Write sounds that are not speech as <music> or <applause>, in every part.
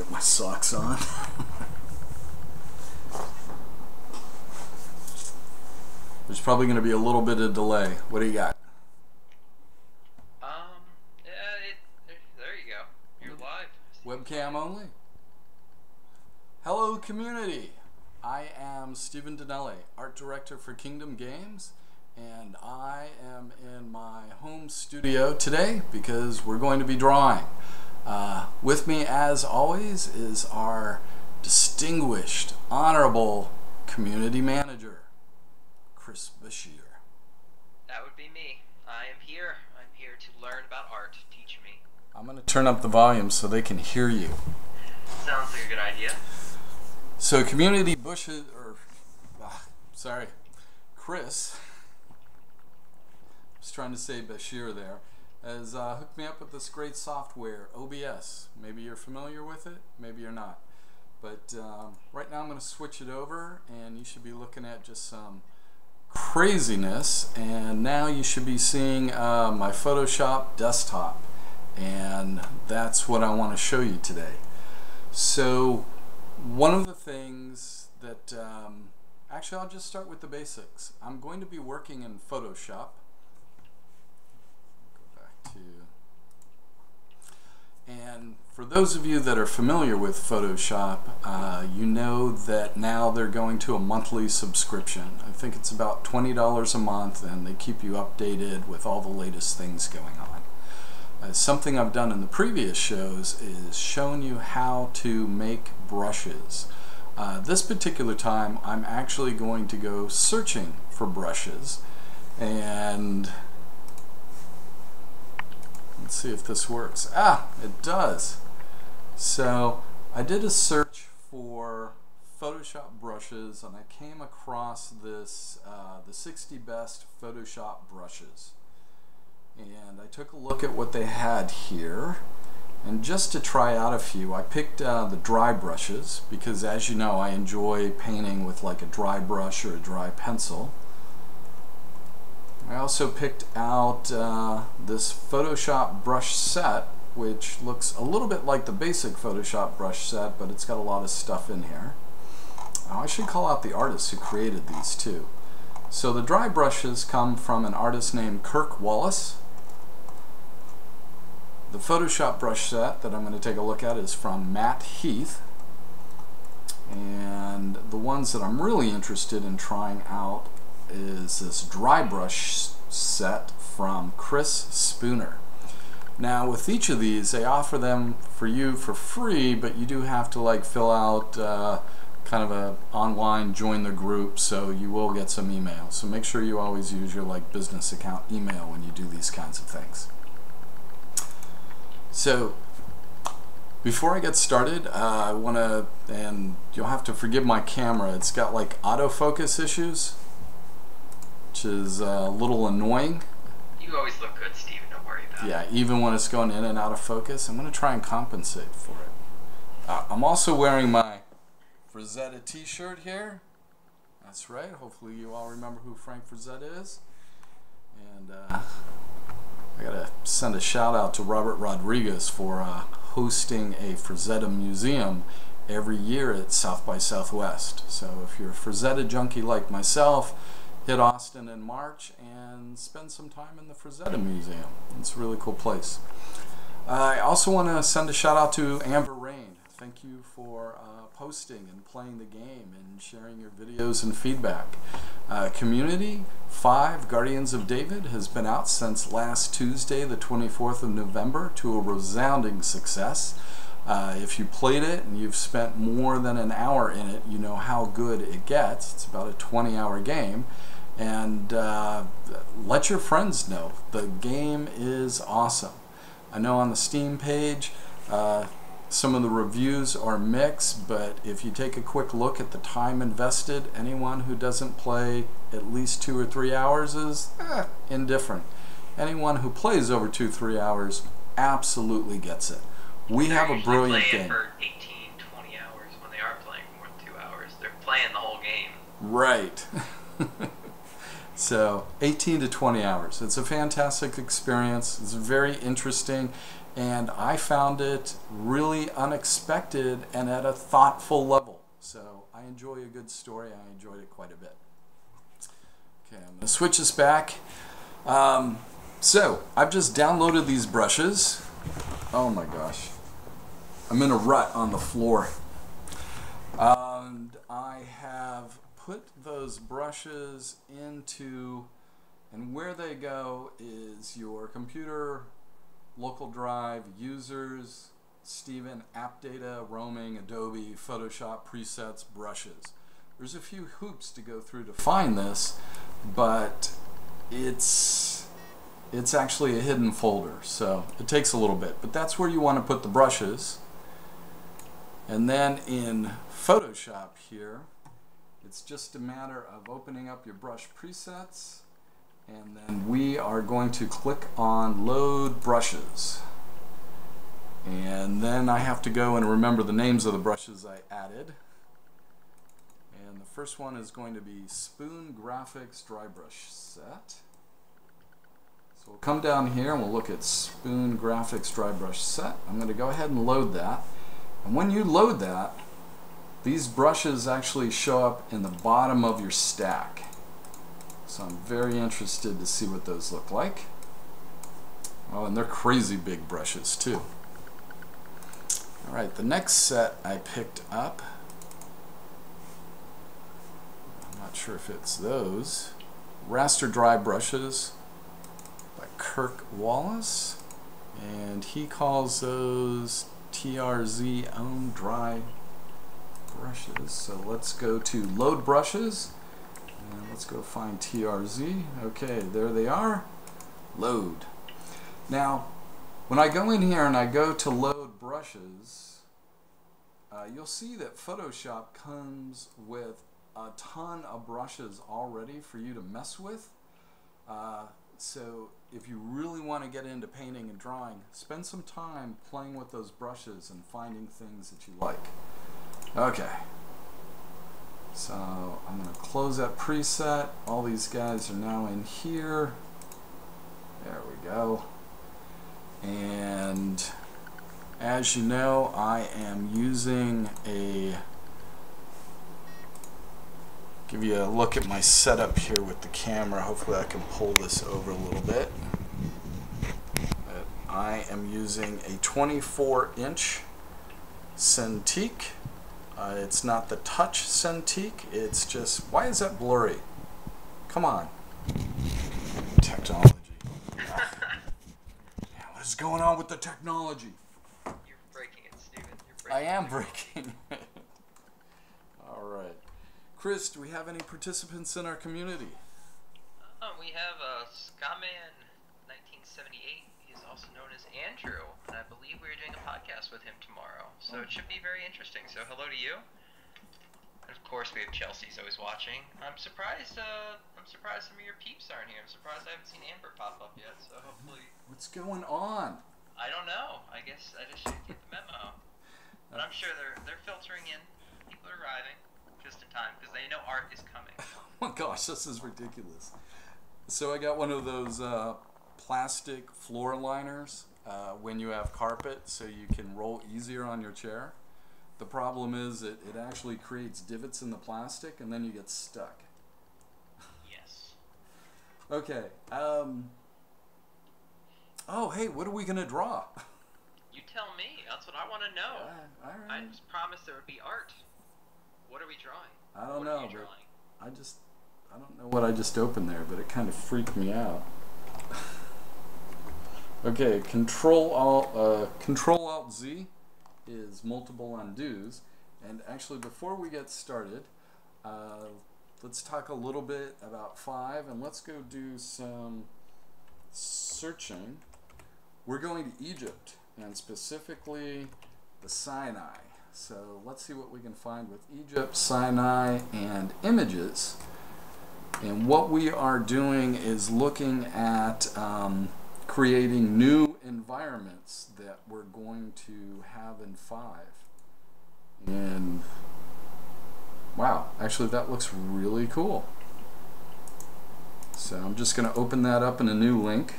get my socks on. <laughs> There's probably going to be a little bit of delay. What do you got? Um, yeah, it, there, there you go. You're live. Webcam only. Hello, community. I am Stephen Daniele, art director for Kingdom Games, and I am in my home studio today because we're going to be drawing. Uh, with me, as always, is our distinguished, honorable community manager, Chris Bashir. That would be me. I am here. I'm here to learn about art. Teach me. I'm going to turn up the volume so they can hear you. Sounds like a good idea. So community bushes, or ah, sorry, Chris. I was trying to say Bashir there. Has uh, hooked me up with this great software, OBS. Maybe you're familiar with it, maybe you're not. But um, right now I'm going to switch it over, and you should be looking at just some craziness. And now you should be seeing uh, my Photoshop desktop, and that's what I want to show you today. So one of the things that, um, actually I'll just start with the basics. I'm going to be working in Photoshop. And for those of you that are familiar with Photoshop, uh, you know that now they're going to a monthly subscription. I think it's about $20 a month and they keep you updated with all the latest things going on. Uh, something I've done in the previous shows is shown you how to make brushes. Uh, this particular time I'm actually going to go searching for brushes and let's see if this works. Ah, it does. So I did a search for Photoshop brushes and I came across this, uh, the 60 best Photoshop brushes and I took a look at what they had here and just to try out a few I picked uh, the dry brushes because as you know I enjoy painting with like a dry brush or a dry pencil I also picked out uh, this Photoshop brush set which looks a little bit like the basic Photoshop brush set but it's got a lot of stuff in here. I should call out the artists who created these too. So the dry brushes come from an artist named Kirk Wallace. The Photoshop brush set that I'm going to take a look at is from Matt Heath. And the ones that I'm really interested in trying out is this dry brush set from Chris Spooner. Now with each of these, they offer them for you for free, but you do have to like fill out uh, kind of a online join the group, so you will get some email. So make sure you always use your like business account email when you do these kinds of things. So, before I get started, uh, I want to, and you'll have to forgive my camera, it's got like autofocus issues, which is uh, a little annoying. You always look good, Steven. Don't worry about it. Yeah, even when it's going in and out of focus, I'm going to try and compensate for it. Uh, I'm also wearing my Frazetta t-shirt here. That's right, hopefully you all remember who Frank Frazetta is. And, uh, I gotta send a shout out to Robert Rodriguez for uh, hosting a Frazetta museum every year at South by Southwest. So if you're a Frazetta junkie like myself, hit Austin in March and spend some time in the Frazetta Museum. It's a really cool place. Uh, I also want to send a shout out to Amber Rain. Thank you for uh, posting and playing the game and sharing your videos and feedback. Uh, community 5 Guardians of David has been out since last Tuesday, the 24th of November, to a resounding success. Uh, if you played it and you've spent more than an hour in it, you know how good it gets. It's about a 20 hour game. And uh, let your friends know. The game is awesome. I know on the Steam page, uh, some of the reviews are mixed, but if you take a quick look at the time invested, anyone who doesn't play at least two or three hours is eh, indifferent. Anyone who plays over two, three hours absolutely gets it. We They're have a brilliant game. for 18, 20 hours when they are playing more than two hours. They're playing the whole game. Right. <laughs> so 18 to 20 hours. It's a fantastic experience. It's very interesting. and I found it really unexpected and at a thoughtful level. So I enjoy a good story. I enjoyed it quite a bit. Okay, I'm going to switch this back. Um, so I've just downloaded these brushes. Oh my gosh. I'm in a rut on the floor. And I have those brushes into, and where they go is your computer, local drive, users, Steven, app data, roaming, Adobe, Photoshop, presets, brushes. There's a few hoops to go through to find this, but it's it's actually a hidden folder, so it takes a little bit. But that's where you want to put the brushes. And then in Photoshop here, it's just a matter of opening up your brush presets and then we are going to click on load brushes. And then I have to go and remember the names of the brushes I added. And the first one is going to be Spoon Graphics Dry Brush Set. So we'll come down here and we'll look at Spoon Graphics Dry Brush Set. I'm going to go ahead and load that. And when you load that these brushes actually show up in the bottom of your stack so I'm very interested to see what those look like. Oh, and they're crazy big brushes too. Alright, the next set I picked up, I'm not sure if it's those, Raster Dry Brushes by Kirk Wallace, and he calls those TRZ Own Dry Brushes. So let's go to Load Brushes, and let's go find TRZ. Okay, there they are. Load. Now, when I go in here and I go to load brushes, uh, you'll see that Photoshop comes with a ton of brushes already for you to mess with. Uh, so if you really want to get into painting and drawing, spend some time playing with those brushes and finding things that you like. Okay, so I'm going to close that preset. All these guys are now in here. There we go. And as you know, I am using a give you a look at my setup here with the camera. Hopefully I can pull this over a little bit. I am using a 24 inch Cintiq uh, it's not the touch Cintiq, it's just, why is that blurry? Come on. Technology. <laughs> yeah, what's going on with the technology? You're breaking it, Steven. You're breaking I am breaking it. <laughs> Alright. Chris, do we have any participants in our community? Uh, we have uh, Skyman 1978. He's also known as Andrew, and I believe we're doing a podcast with him tomorrow. So it should be very interesting. So hello to you. And of course, we have Chelsea's always watching. I'm surprised. Uh, I'm surprised some of your peeps aren't here. I'm surprised I haven't seen Amber pop up yet. So hopefully, What's going on? I don't know. I guess I just should get the memo. But I'm sure they're they're filtering in. People are arriving just in time because they know art is coming. <laughs> Oh my gosh, this is ridiculous. So I got one of those uh, plastic floor liners uh, when you have carpet so you can roll easier on your chair. The problem is it, it actually creates divots in the plastic and then you get stuck. yes. Okay. Um, oh, hey, what are we going to draw? You tell me. That's what I want to know. Uh, all I just promised there would be art. What are we drawing? I don't what know, Are you but drawing? I just, I don't know what I just opened there, but it kind of freaked me out. Okay, Control Alt, uh, Control Alt Z is multiple undos, and actually before we get started, uh, let's talk a little bit about five, and let's go do some searching. We're going to Egypt, and specifically the Sinai. So let's see what we can find with Egypt, Sinai, and images. And what we are doing is looking at um, creating new environments that we're going to have in 5. And wow, actually that looks really cool. So I'm just going to open that up in a new link.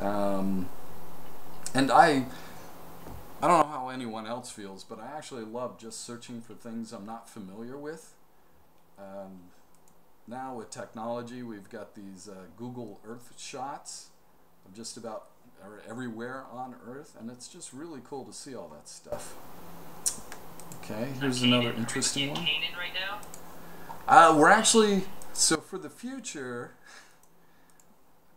Um, And I, I don't know how anyone else feels, but I actually love just searching for things I'm not familiar with. Um, now with technology, we've got these uh, Google Earth shots of just about er, everywhere on Earth, and it's just really cool to see all that stuff. Okay, here's another interesting one. Canaan right now? Uh, we're actually so for the future,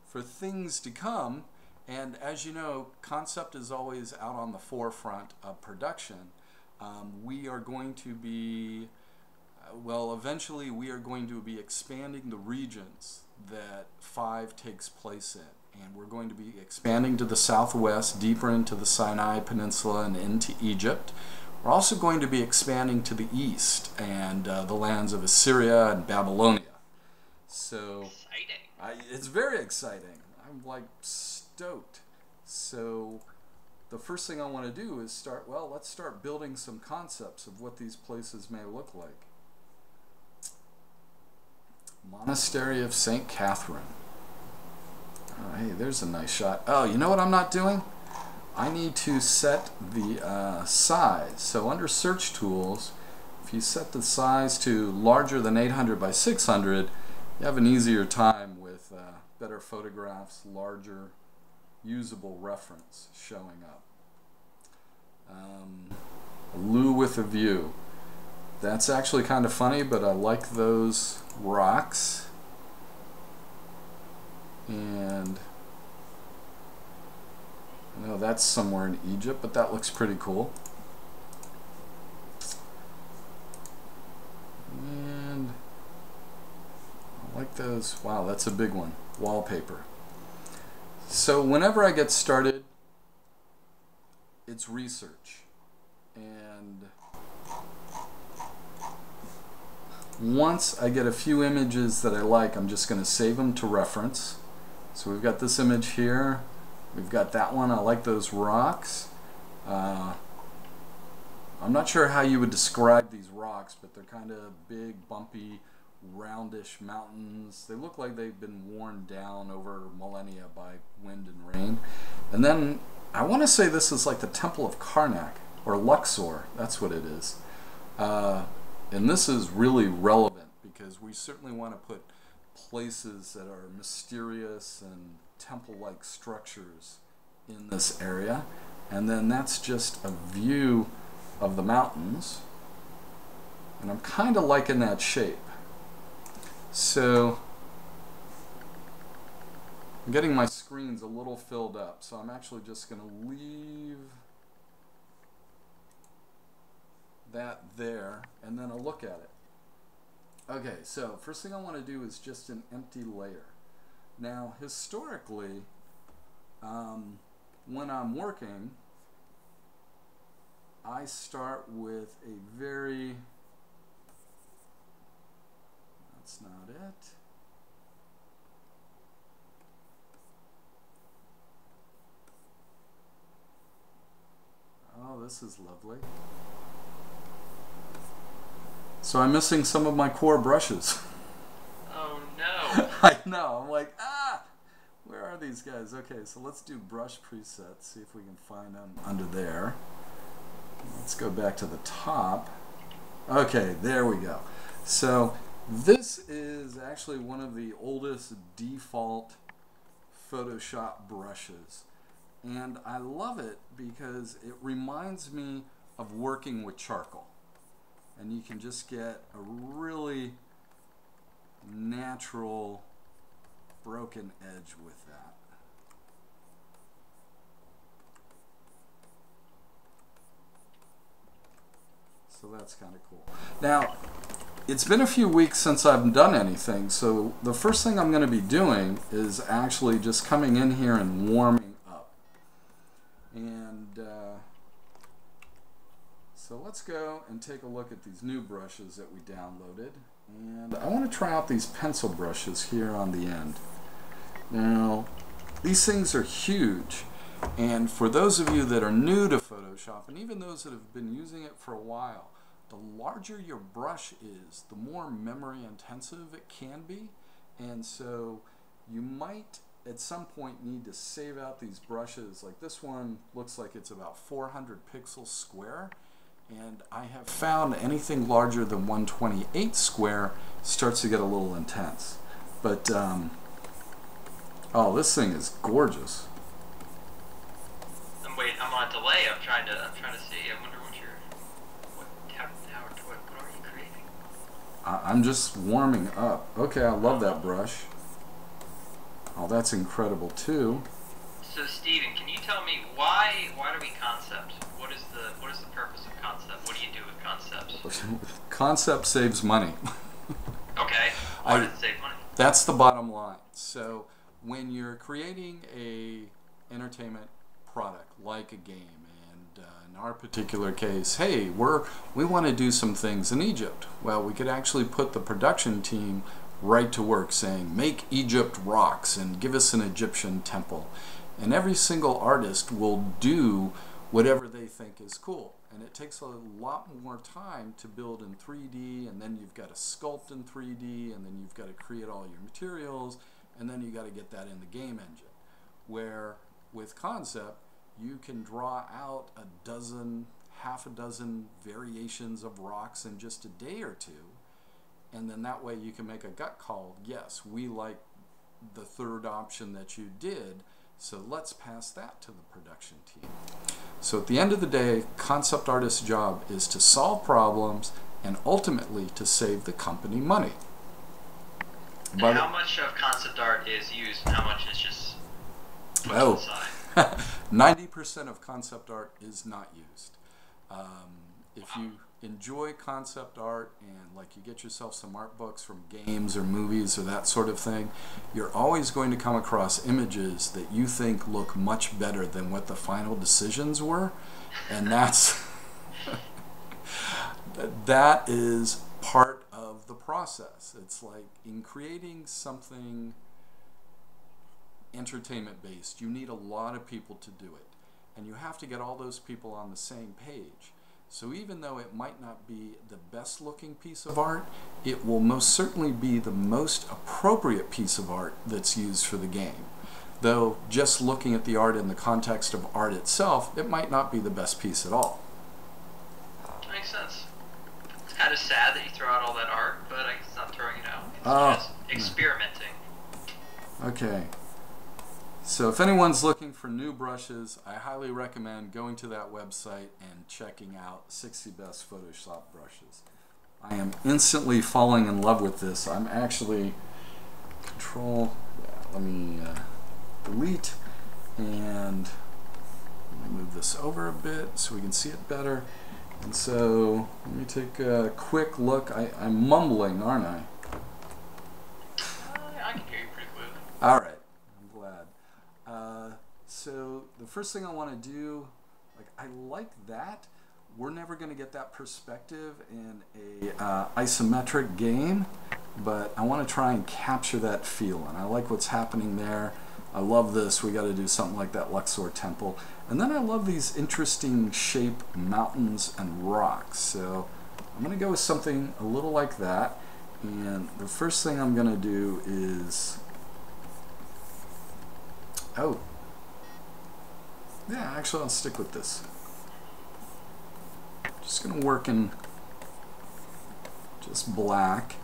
for things to come, and as you know, concept is always out on the forefront of production. Um, we are going to be, well, eventually we are going to be expanding the regions that 5 takes place in. And we're going to be expanding to the southwest, deeper into the Sinai Peninsula and into Egypt. We're also going to be expanding to the east and uh, the lands of Assyria and Babylonia. So. I, it's very exciting. I'm like stoked. So the first thing I want to do is start, well, let's start building some concepts of what these places may look like. Monastery of St. Catherine. Oh, hey, there's a nice shot. Oh, you know what I'm not doing? I need to set the uh, size. So under search tools, if you set the size to larger than 800 by 600, you have an easier time with uh, better photographs, larger, usable reference showing up. Um, Lou with a view. That's actually kind of funny, but I like those rocks. And I know that's somewhere in Egypt, but that looks pretty cool. And I like those. Wow, that's a big one. Wallpaper. So whenever I get started, it's research. And once I get a few images that I like, I'm just going to save them to reference. So we've got this image here. We've got that one. I like those rocks. Uh, I'm not sure how you would describe these rocks, but they're kind of big, bumpy, roundish mountains. They look like they've been worn down over millennia by wind and rain. And then I want to say this is like the Temple of Karnak or Luxor. That's what it is. Uh, and this is really relevant because we certainly want to put places that are mysterious and temple-like structures in this area. And then that's just a view of the mountains. And I'm kind of liking that shape. So I'm getting my screens a little filled up, so I'm actually just going to leave that there, and then I'll look at it. Okay, so first thing I want to do is just an empty layer. Now, historically, um, when I'm working, I start with a very, that's not it. Oh, this is lovely. So I'm missing some of my core brushes. Oh no. <laughs> I know. I'm like, ah, where are these guys? Okay, so let's do brush presets. See if we can find them under there. Let's go back to the top. Okay, there we go. So this is actually one of the oldest default Photoshop brushes. And I love it because it reminds me of working with charcoal. And you can just get a really natural broken edge with that. So that's kind of cool. Now, it's been a few weeks since I've done anything, so the first thing I'm going to be doing is actually just coming in here and warming up. And so let's go and take a look at these new brushes that we downloaded. And I want to try out these pencil brushes here on the end. Now, these things are huge. And for those of you that are new to Photoshop, and even those that have been using it for a while, the larger your brush is, the more memory intensive it can be. And so you might at some point need to save out these brushes. Like this one looks like it's about 400 pixels square. And I have found anything larger than 128 square starts to get a little intense. But, um, oh, this thing is gorgeous. I'm wait. I'm on delay. I'm trying to. I'm trying to see. I wonder what you're. What? How? How? What, what are you creating? I, I'm just warming up. Okay, I love that brush. Oh, that's incredible too. So Steven, can you tell me why? Why do we concept? What is the What is the purpose of concept? What do you do with concepts? <laughs> Concept saves money. <laughs> Okay. Why I- does it save money? That's the bottom line. So when you're creating a entertainment product like a game, and uh, in our particular case, hey, we're we want to do some things in Egypt. Well, we could actually put the production team right to work, saying, make Egypt rocks and give us an Egyptian temple, and every single artist will do whatever they think is cool. And it takes a lot more time to build in 3D, and then you've got to sculpt in 3D, and then you've got to create all your materials, and then you got to get that in the game engine. Where with concept, you can draw out a dozen, half a dozen variations of rocks in just a day or two, and then that way you can make a gut call. Yes, we like the third option that you did, so let's pass that to the production team. So at the end of the day, concept artist's job is to solve problems and ultimately to save the company money. And By how much of concept art is used, and how much is just put Oh. <laughs> to 90% of concept art is not used. Um, if you enjoy concept art and like you get yourself some art books from games or movies or that sort of thing, you're always going to come across images that you think look much better than what the final decisions were. And that's <laughs> that is part of the process. It's like in creating something entertainment based, you need a lot of people to do it. And you have to get all those people on the same page. So even though it might not be the best looking piece of art, it will most certainly be the most appropriate piece of art that's used for the game. Though just looking at the art in the context of art itself, it might not be the best piece at all. Makes sense. It's kind of sad that you throw out all that art, but I guess it's not throwing it out. It's Oh. just experimenting. Okay. So if anyone's looking for new brushes, I highly recommend going to that website and checking out 60 Best Photoshop Brushes. I am instantly falling in love with this. I'm actually control. Yeah, let me uh, delete and let me move this over a bit so we can see it better. And so let me take a quick look. I, I'm mumbling, aren't I? Uh, I can hear you pretty clearly. All right, so the first thing I want to do, like I like that. We're never going to get that perspective in a uh, isometric game, but I want to try and capture that feel, and I like what's happening there. I love this. We got to do something like that Luxor Temple, and then I love these interesting shape mountains and rocks. So I'm going to go with something a little like that. And the first thing I'm going to do is Oh. Yeah, actually I'll stick with this. Just gonna work in just black.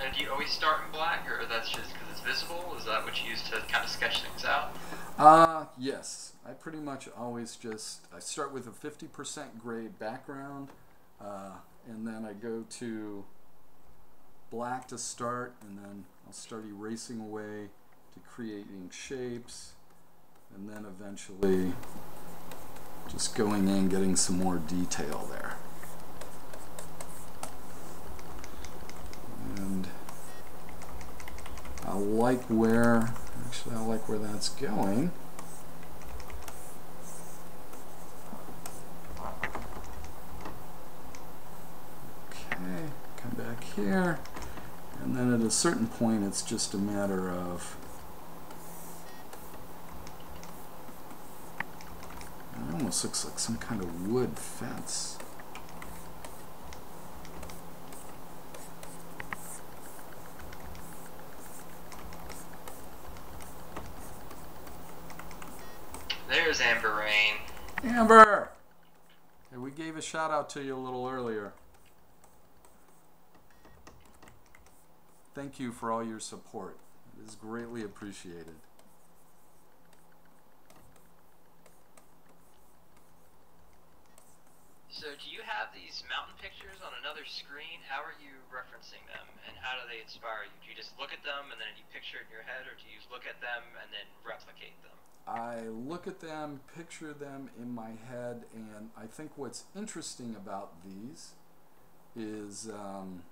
And do you always start in black, or that's just because it's visible? Is that what you use to kind of sketch things out? Uh, yes. I pretty much always just, I start with a 50% gray background, uh, and then I go to black to start, and then I'll start erasing away creating shapes, and then eventually just going in, getting some more detail there. And I like where, actually I like where that's going. Okay, come back here. And then at a certain point, it's just a matter of It almost looks like some kind of wood fence. There's Amber Rain. Amber! Hey, we gave a shout out to you a little earlier. Thank you for all your support. It is greatly appreciated. So do you have these mountain pictures on another screen? How are you referencing them, and how do they inspire you? Do you just look at them and then you picture it in your head, or do you look at them and then replicate them? I look at them, picture them in my head, and I think what's interesting about these is um,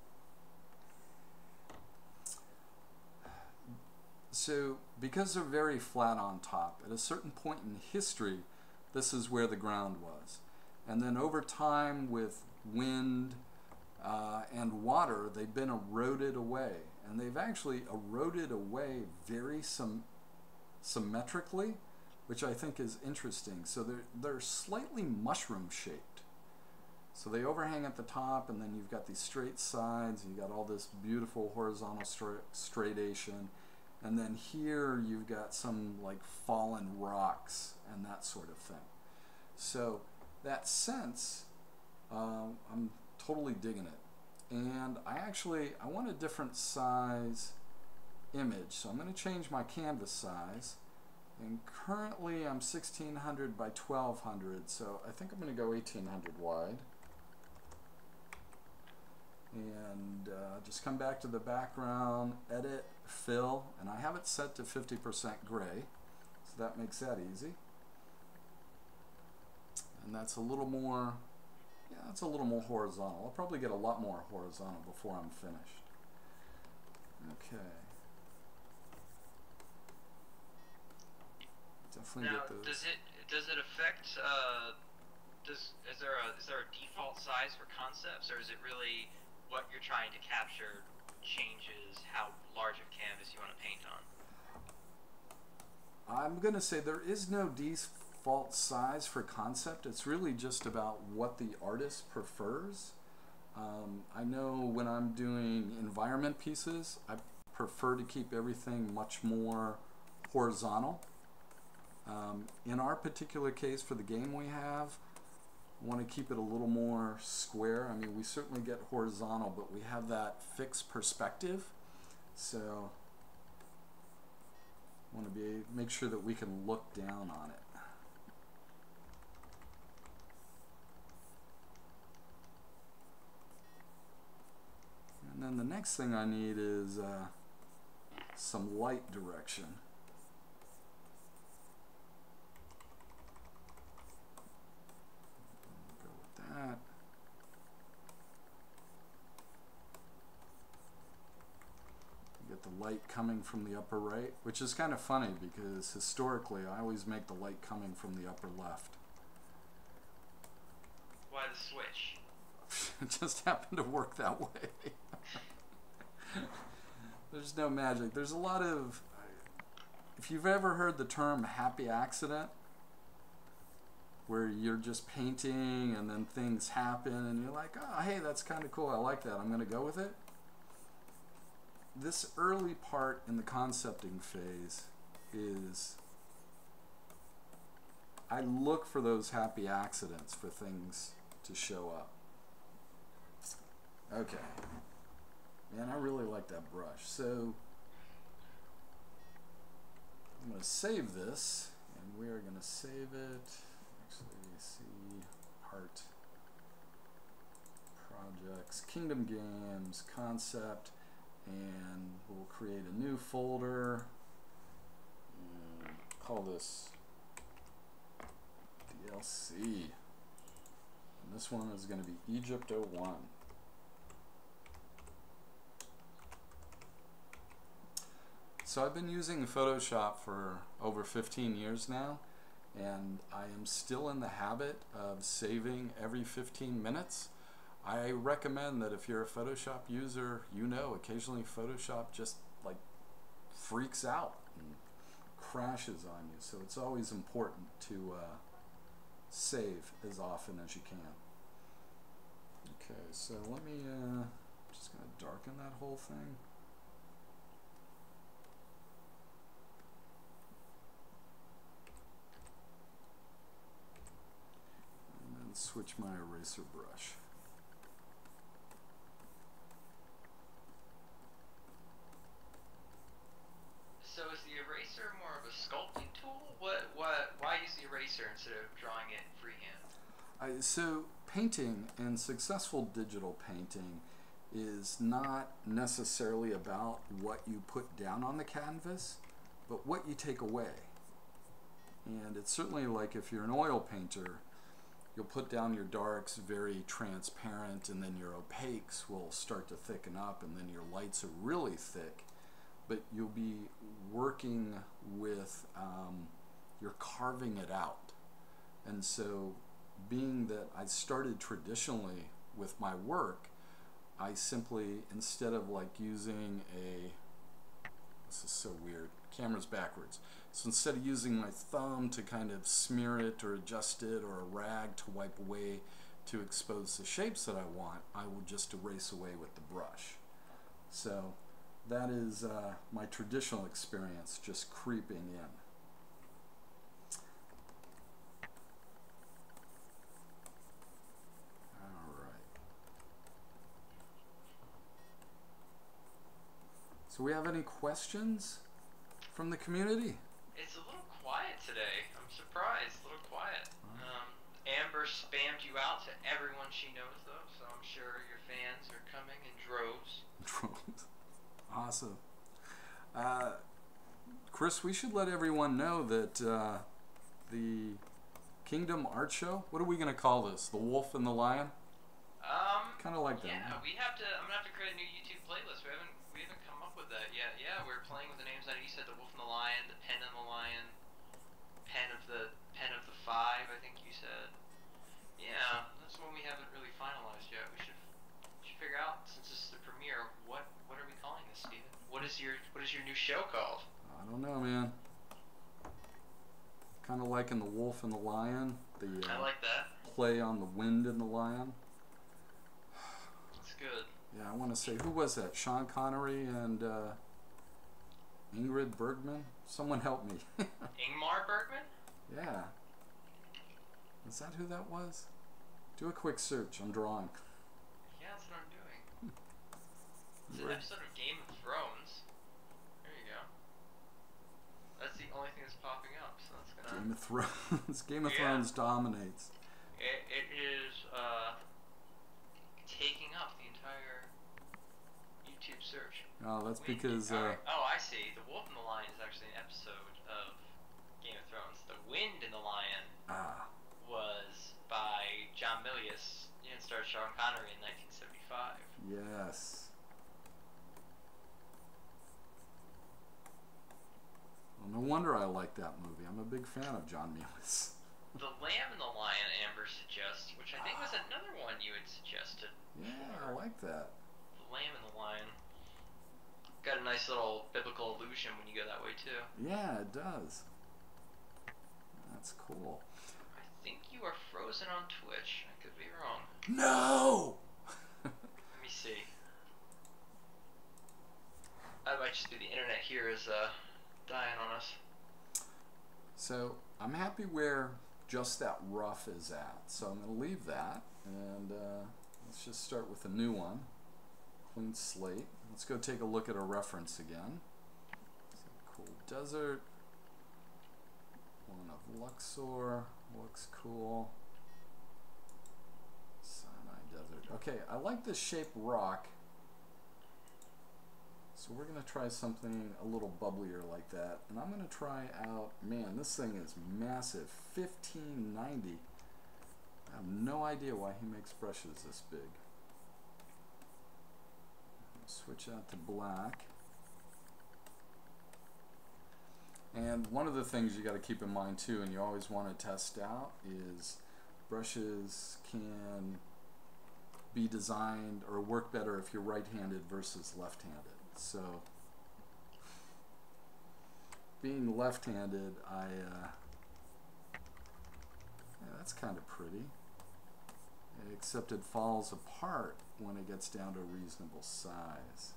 so because they're very flat on top, at a certain point in history, this is where the ground was. And then over time, with wind uh, and water, they've been eroded away. And they've actually eroded away very sym- symmetrically, which I think is interesting. So they're, they're slightly mushroom shaped. So they overhang at the top, and then you've got these straight sides, you've got all this beautiful horizontal stra-. And then here you've got some like fallen rocks and that sort of thing. So that sense, um, I'm totally digging it. And I actually, I want a different size image. So I'm going to change my canvas size. And currently I'm 1600 by 1200. So I think I'm going to go 1800 wide. And uh, just come back to the background, edit, fill, and I have it set to 50% gray. So that makes that easy and that's a little more yeah that's a little more horizontal. I'll probably get a lot more horizontal before I'm finished. Okay. Definitely now, get those. does it does it affect uh, does is there a is there a default size for concepts or is it really what you're trying to capture changes how large of canvas you want to paint on? I'm gonna say there is no default default size for concept. It's really just about what the artist prefers. Um, I know when I'm doing environment pieces, I prefer to keep everything much more horizontal. Um, in our particular case for the game we have, I want to keep it a little more square. I mean, we certainly get horizontal, but we have that fixed perspective. So I want to be make sure that we can look down on it. And then the next thing I need is uh, some light direction. Go with that. get the light coming from the upper right, which is kind of funny because historically I always make the light coming from the upper left. Why the switch? <laughs> it just happened to work that way. <laughs> There's no magic. There's a lot of. If you've ever heard the term happy accident, where you're just painting and then things happen and you're like, oh, hey, that's kind of cool. I like that. I'm going to go with it. This early part in the concepting phase is I look for those happy accidents for things to show up. Okay. Man, I really like that brush. So I'm going to save this, and we are going to save it. Actually, see art projects, Kingdom Games, concept, and we'll create a new folder. And call this DLC. And this one is going to be Egypt 01. So I've been using Photoshop for over 15 years now and I am still in the habit of saving every 15 minutes. I recommend that if you're a Photoshop user, you know occasionally Photoshop just like freaks out and crashes on you. So it's always important to uh, save as often as you can. Okay, so let me, uh, just going to darken that whole thing. Switch my eraser brush. So is the eraser more of a sculpting tool? What what why use the eraser instead of drawing it freehand? I, so painting and successful digital painting is not necessarily about what you put down on the canvas, but what you take away. And it's certainly like if you're an oil painter, you'll put down your darks very transparent and then your opaques will start to thicken up and then your lights are really thick. But you'll be working with, um, you're carving it out. And so being that I started traditionally with my work, I simply, instead of like using a, this is so weird, camera's backwards. So instead of using my thumb to kind of smear it or adjust it or a rag to wipe away to expose the shapes that I want, I will just erase away with the brush. So that is uh, my traditional experience just creeping in. All right. So we have any questions from the community? It's a little quiet today. I'm surprised. A little quiet. Um, Amber spammed you out to everyone she knows, though, so I'm sure your fans are coming in droves. Droves. <laughs> awesome. Uh, Chris, we should let everyone know that uh, the Kingdom Art Show. What are we going to call this? The Wolf and the Lion. Um, kind of like that. Yeah, we have to. I'm gonna have to create a new YouTube playlist. We haven't come up with that yet. Yeah, we're playing with the names that you said: the Wolf and the Lion, the Pen and the Lion, Pen of the Pen of the Five. I think you said. Yeah, that's one we haven't really finalized yet. We should we should figure out since this is the premiere. What what are we calling this, Steven? What is your what is your new show called? I don't know, man. Kind of like in the Wolf and the Lion, the uh, I like that. play on the wind and the lion. <sighs> That's good. Yeah, I want to say who was that? Sean Connery and uh, Ingrid Bergman. Someone help me. <laughs> Ingmar Bergman. yeah. Is that who that was? Do a quick search. I'm drawing. Yeah, that's what I'm doing. <laughs> It's an episode of Game of Thrones. There you go. That's the only thing that's popping up, so that's gonna. Game of Thrones. <laughs> Game of Yeah. Thrones dominates. It, it is uh, taking up the entire YouTube Oh, that's because uh. Oh, I see. The Wolf and the Lion is actually an episode of Game of Thrones. The Wind and the Lion ah, was by John Milius and starred Sean Connery in 1975. yes. Well, no wonder I like that movie. I'm a big fan of John Milius. The Lamb and the Lion, Amber suggests, which I think was another one you had suggested. Yeah, I like that. The Lamb and the Lion. Got a nice little biblical illusion when you go that way too. Yeah, it does. That's cool. I think you are frozen on Twitch. I could be wrong. No! <laughs> Let me see. That might just be the internet here is uh, dying on us. So I'm happy where just that rough is at. So I'm going to leave that and uh, let's just start with a new one. Clean slate. Let's go take a look at a reference again. Cool desert. One of Luxor. Looks cool. Sinai Desert. Okay, I like this shape rock. So we're going to try something a little bubblier like that. And I'm going to try out, man, this thing is massive. 1590. I have no idea why he makes brushes this big. Switch out to black. And one of the things you got to keep in mind too, and you always want to test out, is brushes can be designed or work better if you're right-handed versus left-handed. So, being left-handed, I uh, yeah, that's kind of pretty. Except it falls apart when it gets down to a reasonable size.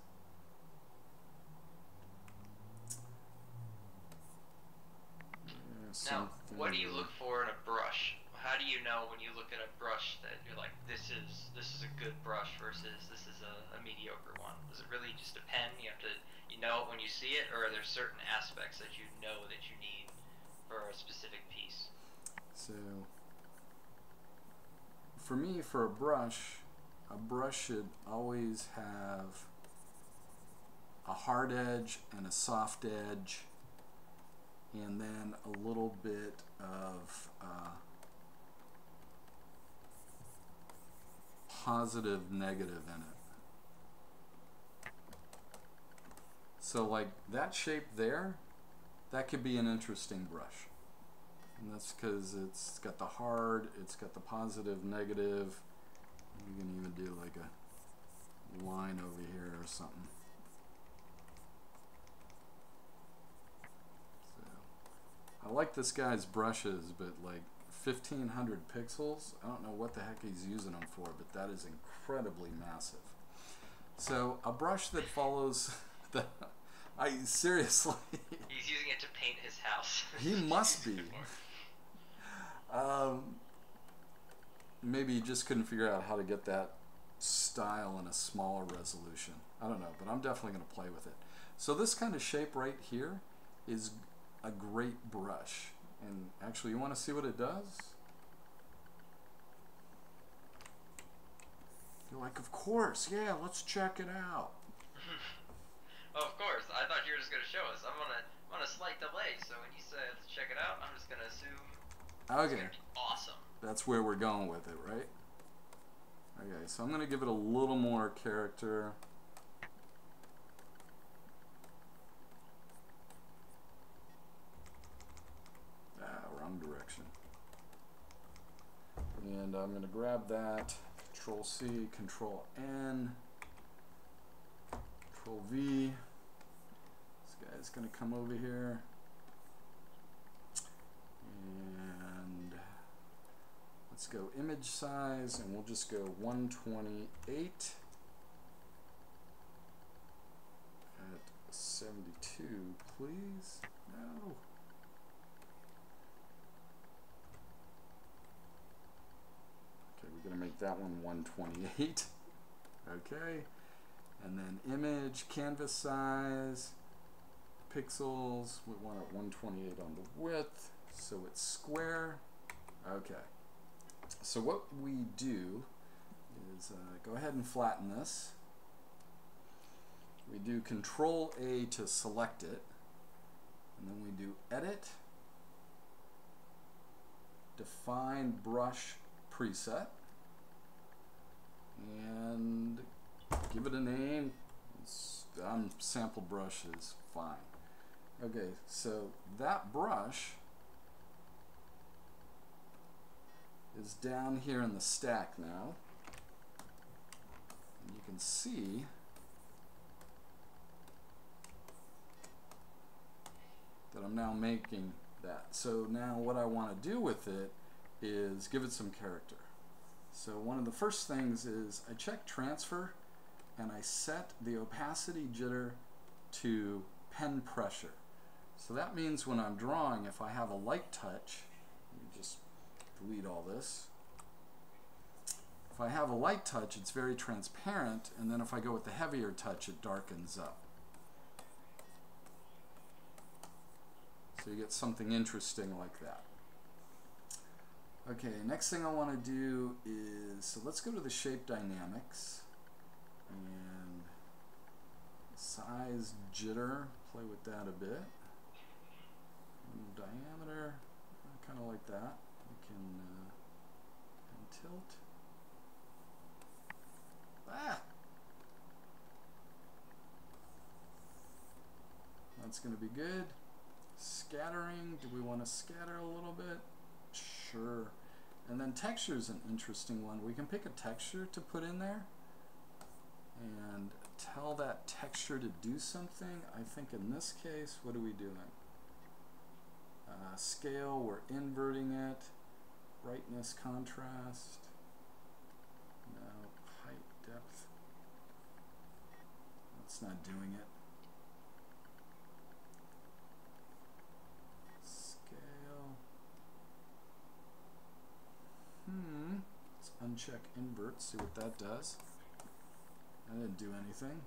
There's Now, what do you look for in a brush? how do you know when you look at a brush that you're like, this is this is a good brush versus this is a, a mediocre one? Does it really just depend? You have to you know it when you see it, or are there certain aspects that you know that you need for a specific piece? So, for me, for a brush, a brush should always have a hard edge and a soft edge and then a little bit of uh, positive negative in it. So like that shape there, that could be an interesting brush. And that's because it's got the hard, it's got the positive, negative. You can even do like a line over here or something. So, I like this guy's brushes, but like 1500 pixels, I don't know what the heck he's using them for, but that is incredibly massive. So a brush that follows <laughs> the, I seriously. He's using it to paint his house. he must be. <laughs> Um, maybe he just couldn't figure out how to get that style in a smaller resolution. I don't know, but I'm definitely going to play with it. So this kind of shape right here is a great brush. And actually, you want to see what it does? You're like, of course, yeah, let's check it out. <laughs> of course. I thought you were just going to show us. I'm on a, I'm on a slight delay, so when you said let's check it out, I'm just going to assume Okay. awesome. That's where we're going with it, right? Okay, so I'm going to give it a little more character. Ah, wrong direction. And I'm going to grab that, Control C, Control N, Control V. This guy's going to come over here. Let's go image size, and we'll just go 128 at 72, please. No. Okay, we're going to make that one 128. <laughs> okay. And then image, canvas size, pixels, we want it 128 on the width, so it's square. Okay. So what we do is uh, go ahead and flatten this. We do Control A to select it, and then we do Edit, Define Brush Preset, and give it a name. Um, sample brush is fine. Okay, so that brush is down here in the stack now. And you can see that I'm now making that. So now what I want to do with it is give it some character. So one of the first things is I check transfer and I set the opacity jitter to pen pressure. So that means when I'm drawing, if I have a light touch, delete all this. If I have a light touch, it's very transparent, and then if I go with the heavier touch, it darkens up. So you get something interesting like that. Okay, next thing I want to do is, so let's go to the shape dynamics and size jitter, play with that a bit. And diameter, kind of like that. Tilt. Ah! That's going to be good. Scattering, do we want to scatter a little bit? Sure. And then texture is an interesting one. We can pick a texture to put in there and tell that texture to do something. I think in this case, what are we doing? Uh, scale, we're inverting it. Brightness, contrast. No, height, depth. That's not doing it. Scale. Hmm. Let's uncheck invert, see what that does. I didn't do anything,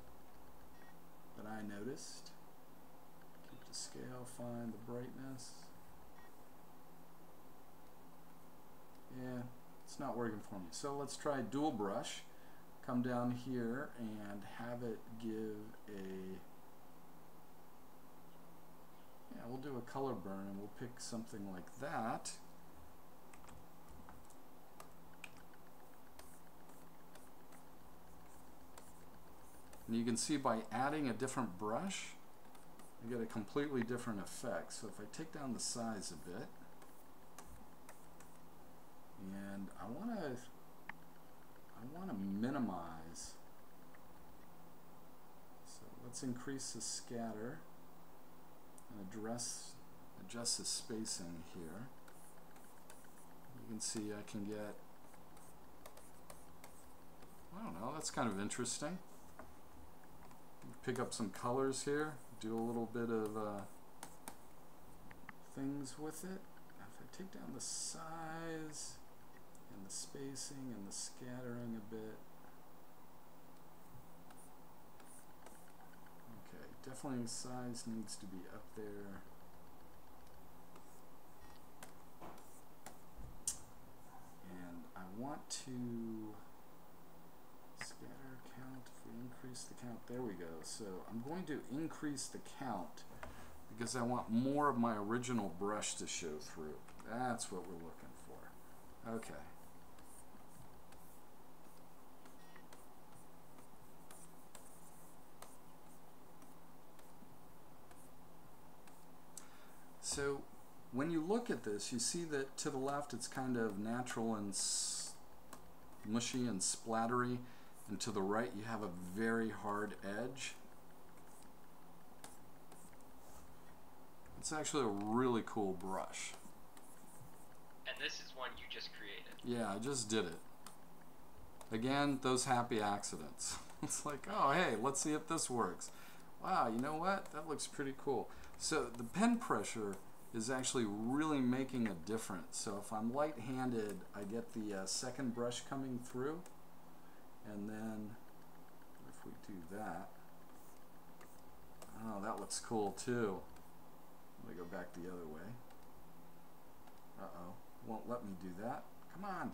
but I noticed. Keep the scale, find the brightness. Yeah, it's not working for me. So let's try dual brush. Come down here and have it give a yeah, we'll do a color burn and we'll pick something like that. And you can see by adding a different brush, I get a completely different effect. So if I take down the size a bit, and I want to I want to minimize. So let's increase the scatter and address adjust the spacing here. You can see I can get I don't know, that's kind of interesting. Pick up some colors here, do a little bit of uh, things with it. If I take down the size, the spacing and the scattering a bit. Okay, definitely size needs to be up there. And I want to scatter count, if we increase the count, there we go. So I'm going to increase the count because I want more of my original brush to show through. That's what we're looking for. Okay. So when you look at this, you see that to the left it's kind of natural and mushy and splattery, and to the right you have a very hard edge. It's actually a really cool brush. And this is one you just created. Yeah, I just did it. Again, those happy accidents. <laughs> it's like, oh, hey, let's see if this works. Wow, you know what? That looks pretty cool. So the pen pressure is actually really making a difference. So if I'm light-handed, I get the uh, second brush coming through. And then if we do that, oh, that looks cool too. Let me go back the other way. Uh-oh, won't let me do that. Come on.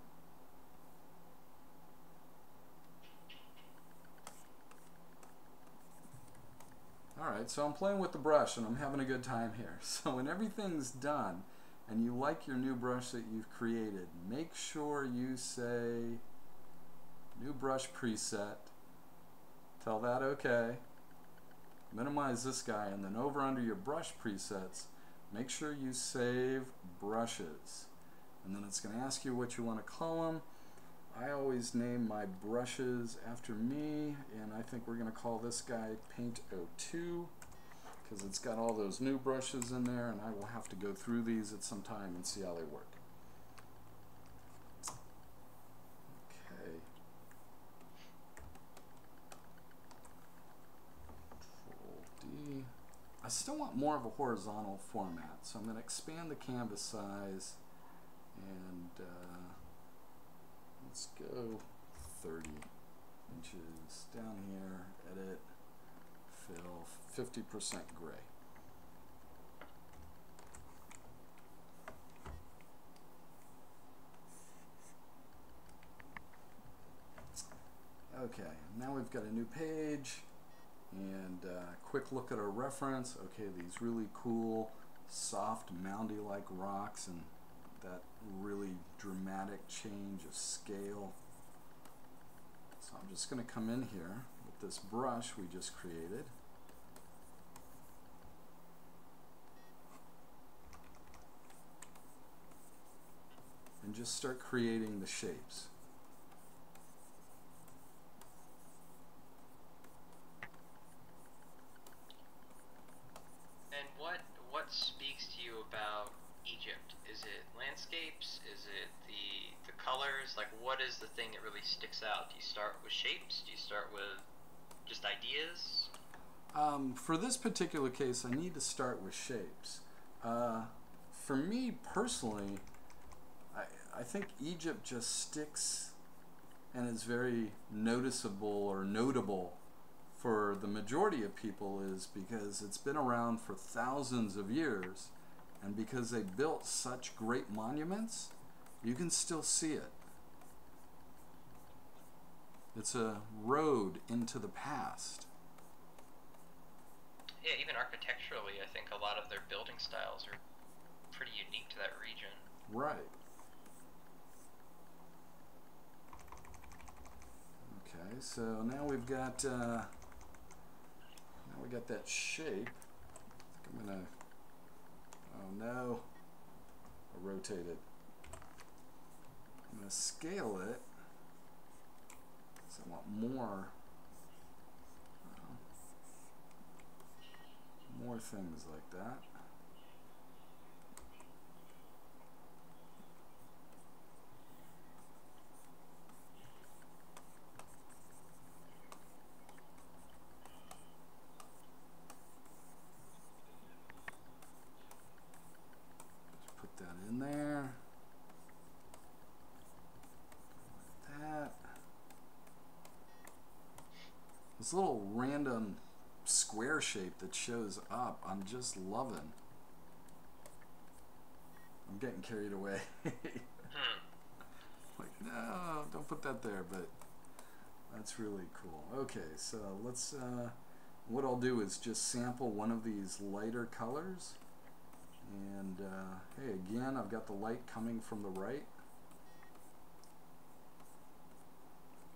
Alright, so I'm playing with the brush and I'm having a good time here. <laughs> So when everything's done and you like your new brush that you've created, make sure you say new brush preset, tell that OK, minimize this guy, and then over under your brush presets, make sure you save brushes. And then it's going to ask you what you want to call them. I always name my brushes after me, and I think we're going to call this guy Paint 02 because it's got all those new brushes in there, and I will have to go through these at some time and see how they work. Okay. Control D. I still want more of a horizontal format, so I'm going to expand the canvas size and uh, let's go 30 inches down here, edit, fill, 50% gray. Okay, now we've got a new page and uh, quick look at our reference. Okay, these really cool, soft, moundy-like rocks and really dramatic change of scale. So I'm just going to come in here with this brush we just created. And just start creating the shapes. And what what speaks to you about Egypt? Is it landscapes? Is it the the colors? Like, is the thing that really sticks out? Do you start with shapes? Do you start with just ideas? Um, for this particular case, I need to start with shapes. Uh, for me personally, I, I think Egypt just sticks and is very noticeable or notable for the majority of people is because it's been around for thousands of years and because they built such great monuments, you can still see it. It's a road into the past. Yeah, even architecturally, I think a lot of their building styles are pretty unique to that region. Right. Okay, so now we've got uh, now we got that shape. I think I'm gonna. Oh no! I rotate it. I'm gonna scale it. I want more. uh, more things like that. Just put that in there. Like that. This little random square shape that shows up, I'm just loving. I'm getting carried away. Hmm. <laughs> like, no, don't put that there, but that's really cool. Okay, so let's, uh, what I'll do is just sample one of these lighter colors. And, uh, hey, again, I've got the light coming from the right.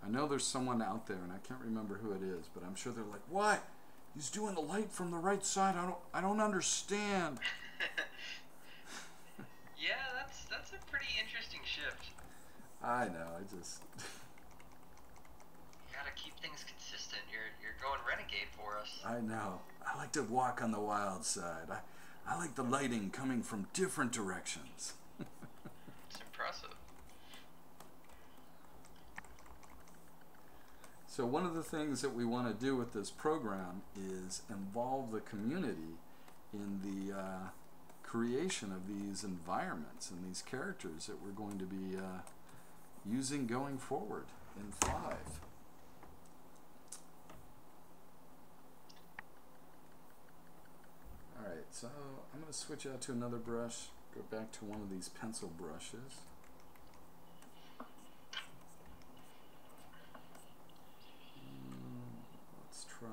I know there's someone out there, and I can't remember who it is, but I'm sure they're like, "What? He's doing the light from the right side. I don't, I don't understand." <laughs> yeah, that's that's a pretty interesting shift. I know. I just, <laughs> You gotta keep things consistent. You're you're going renegade for us. I know. I like to walk on the wild side. I, I like the lighting coming from different directions. <laughs> It's impressive. So one of the things that we want to do with this program is involve the community in the uh, creation of these environments and these characters that we're going to be uh, using going forward in five. All right, so I'm going to switch out to another brush. Go back to one of these pencil brushes. Mm, Let's try.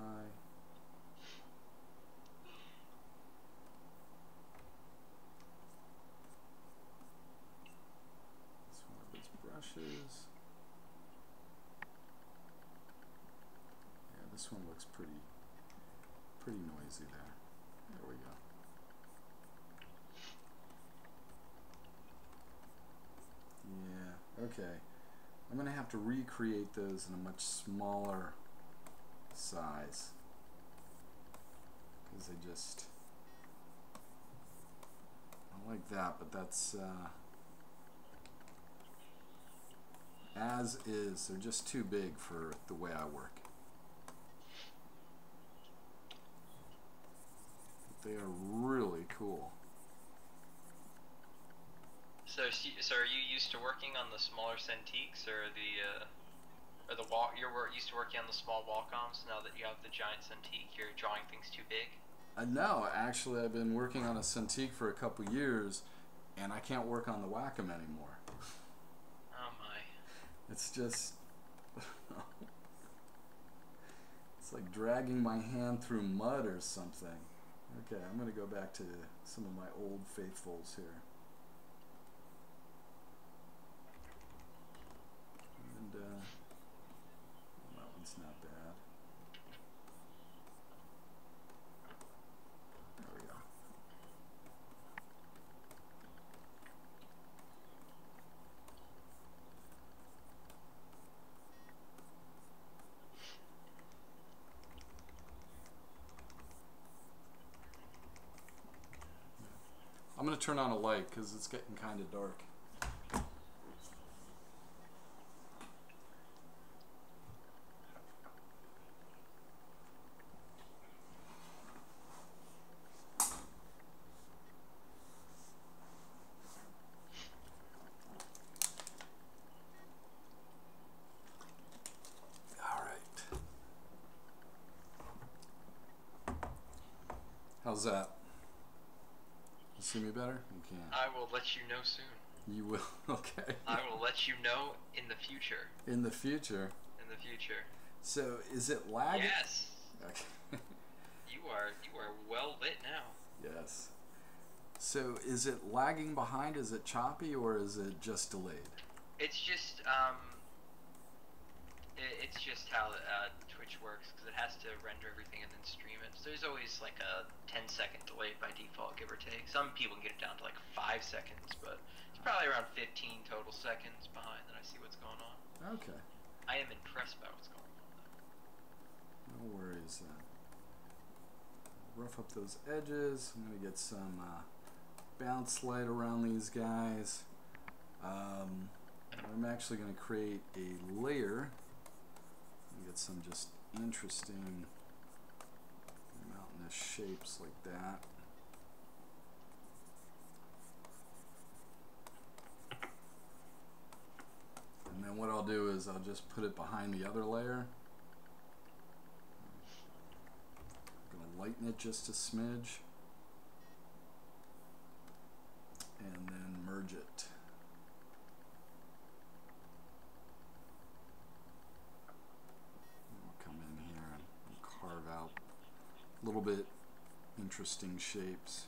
This one of these brushes. Yeah, this one looks pretty, pretty noisy there. There we go. Yeah, okay. I'm going to recreate those in a much smaller size. Because they just... I like that, but that's... Uh, as is, they're just too big for the way I work. But they are really cool. So, so are you used to working on the smaller Cintiqs or the, uh, or the wall? You're used to working on the small Wacom's. Now that you have the giant Cintiq, you're drawing things too big. Uh, no, actually, I've been working on a Cintiq for a couple years, and I can't work on the Wacom anymore. Oh my. It's just. <laughs> it's like dragging my hand through mud or something. Okay, I'm going to go back to some of my old faithfuls here. And, uh. well, that one's not bad. There we go. I'm going to turn on a light because it's getting kind of dark. How's that? You see I will let you know soon. You will. <laughs> Okay. I will let you know in the future. In the future. In the future. So is it lagging? Yes. Okay. <laughs> You are you are well lit now. yes. So is it lagging behind? Is it choppy or is it just delayed? It's just um. It, it's just how uh, Twitch works because it has to render everything and then stream it. So there's always like a 10 second delay by default, give or take. Some people can get it down to like five seconds, but it's probably around 15 total seconds behind that I see what's going on. Okay. I am impressed by what's going on. No worries then. Rough up those edges. I'm gonna get some uh, bounce light around these guys. Um, I'm actually gonna create a layer. Get some just interesting mountainous shapes like that. And then what I'll do is I'll just put it behind the other layer. I'm gonna lighten it just a smidge and then merge it I'll come in here and carve out a little bit interesting shapes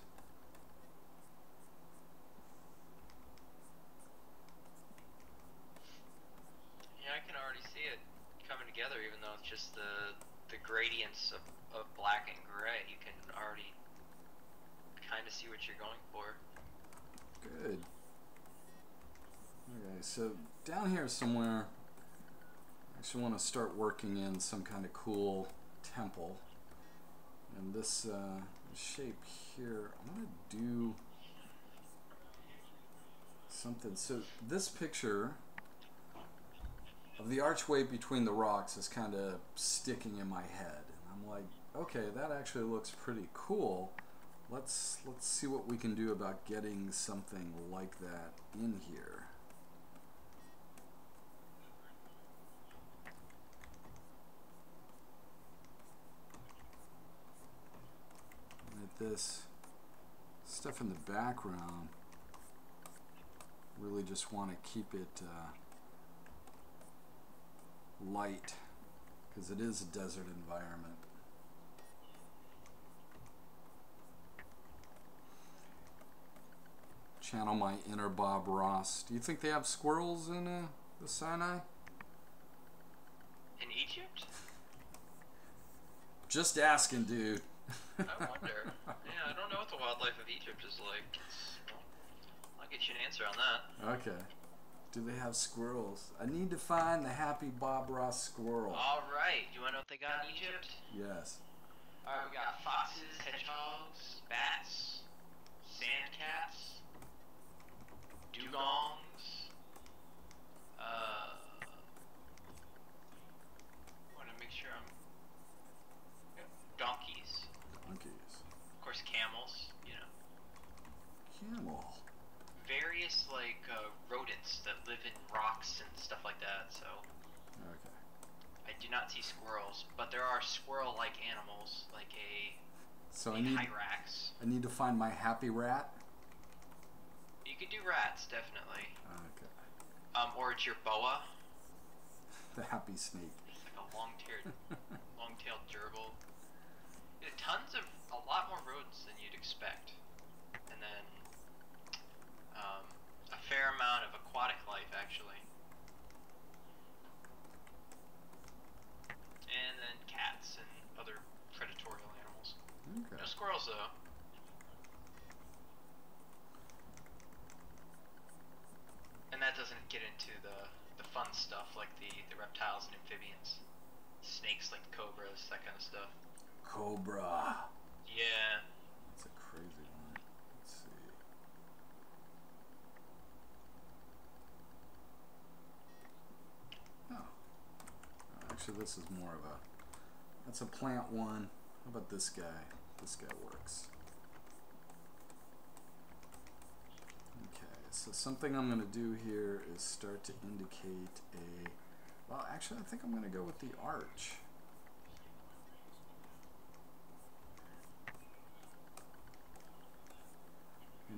Yeah, I can already see it coming together, even though it's just the the gradients of, of black and gray. You can already kind of see what you're going for. Good. Okay, so down here somewhere, I actually want to start working in some kind of cool temple. And this uh, shape here, I'm going to do something. So this picture of the archway between the rocks is kind of sticking in my head. And I'm like, okay, that actually looks pretty cool. Let's let's see what we can do about getting something like that in here. At this stuff in the background, really just want to keep it uh, light because it is a desert environment. Channel my inner Bob Ross. Do you think they have squirrels in uh, the Sinai? In Egypt? Just asking, dude. I wonder. yeah, I don't know what the wildlife of Egypt is like. It's, I'll get you an answer on that. Okay. Do they have squirrels? I need to find the happy Bob Ross squirrel. All right. You want to know what they got in Egypt? Yes. All right, we got foxes, hedgehogs, bats, sand cats, dugongs. Uh, want to make sure I'm. Yep, Donkeys, course, camels. You know, Camel. various like uh, rodents that live in rocks and stuff like that. So Okay. I do not see squirrels, but there are squirrel-like animals, like a, So I need hyrax. I need to find my happy rat. You could do rats, definitely. Okay. Um, or it's your boa. The happy snake. It's like a long-tailed, <laughs> long-tailed gerbil. Tons of, a lot more rodents than you'd expect, and then um, a fair amount of aquatic life actually, and then cats and other predatory animals. Okay. No squirrels though. And that doesn't get into the the fun stuff like the the reptiles and amphibians, snakes like cobras, that kind of stuff. Cobra. Yeah. That's a crazy one. Let's see. Oh. Actually, this is more of a. That's a plant one. How about this guy? This guy works. Okay, so something I'm going to do here is start to indicate a. Well, actually, I think I'm going to go with the arch.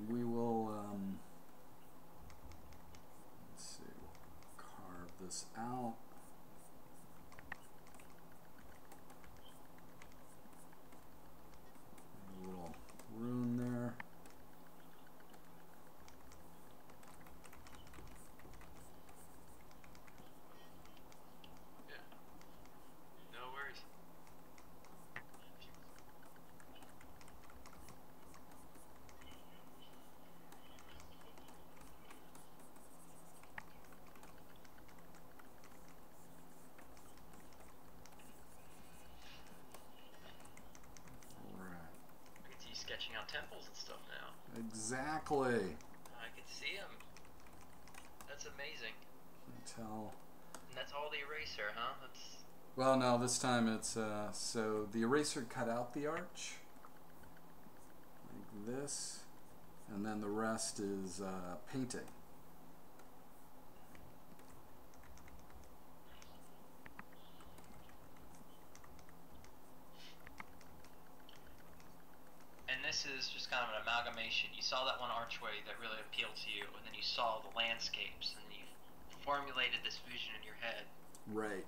We will, um, let's see, carve this out. A little rune there. Yeah. No worries. Alright. I can see you sketching out temples and stuff now. Exactly. I can see them. That's amazing. Tell. And that's all the eraser, huh? That's Well, no, this time it's uh, so the eraser cut out the arch like this, and then the rest is uh, painting. And this is just kind of an amalgamation. You saw that that really appealed to you, and then you saw the landscapes, and then you formulated this vision in your head Right,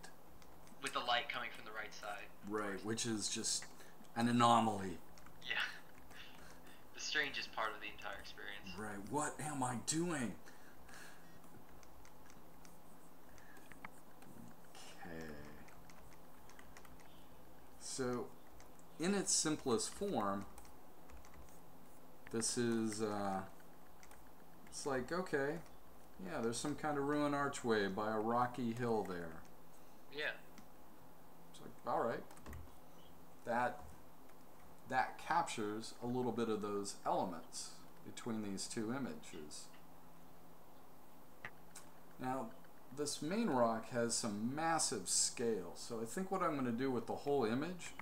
with the light coming from the right side. right, which is just an anomaly. Yeah. <laughs> The strangest part of the entire experience. Right, what am I doing? Okay. So, in its simplest form, this is, uh, it's like, okay, yeah, there's some kind of ruined archway by a rocky hill there. Yeah. It's like, all right, that that captures a little bit of those elements between these two images. Now, this main rock has some massive scale, so I think what I'm going to do with the whole image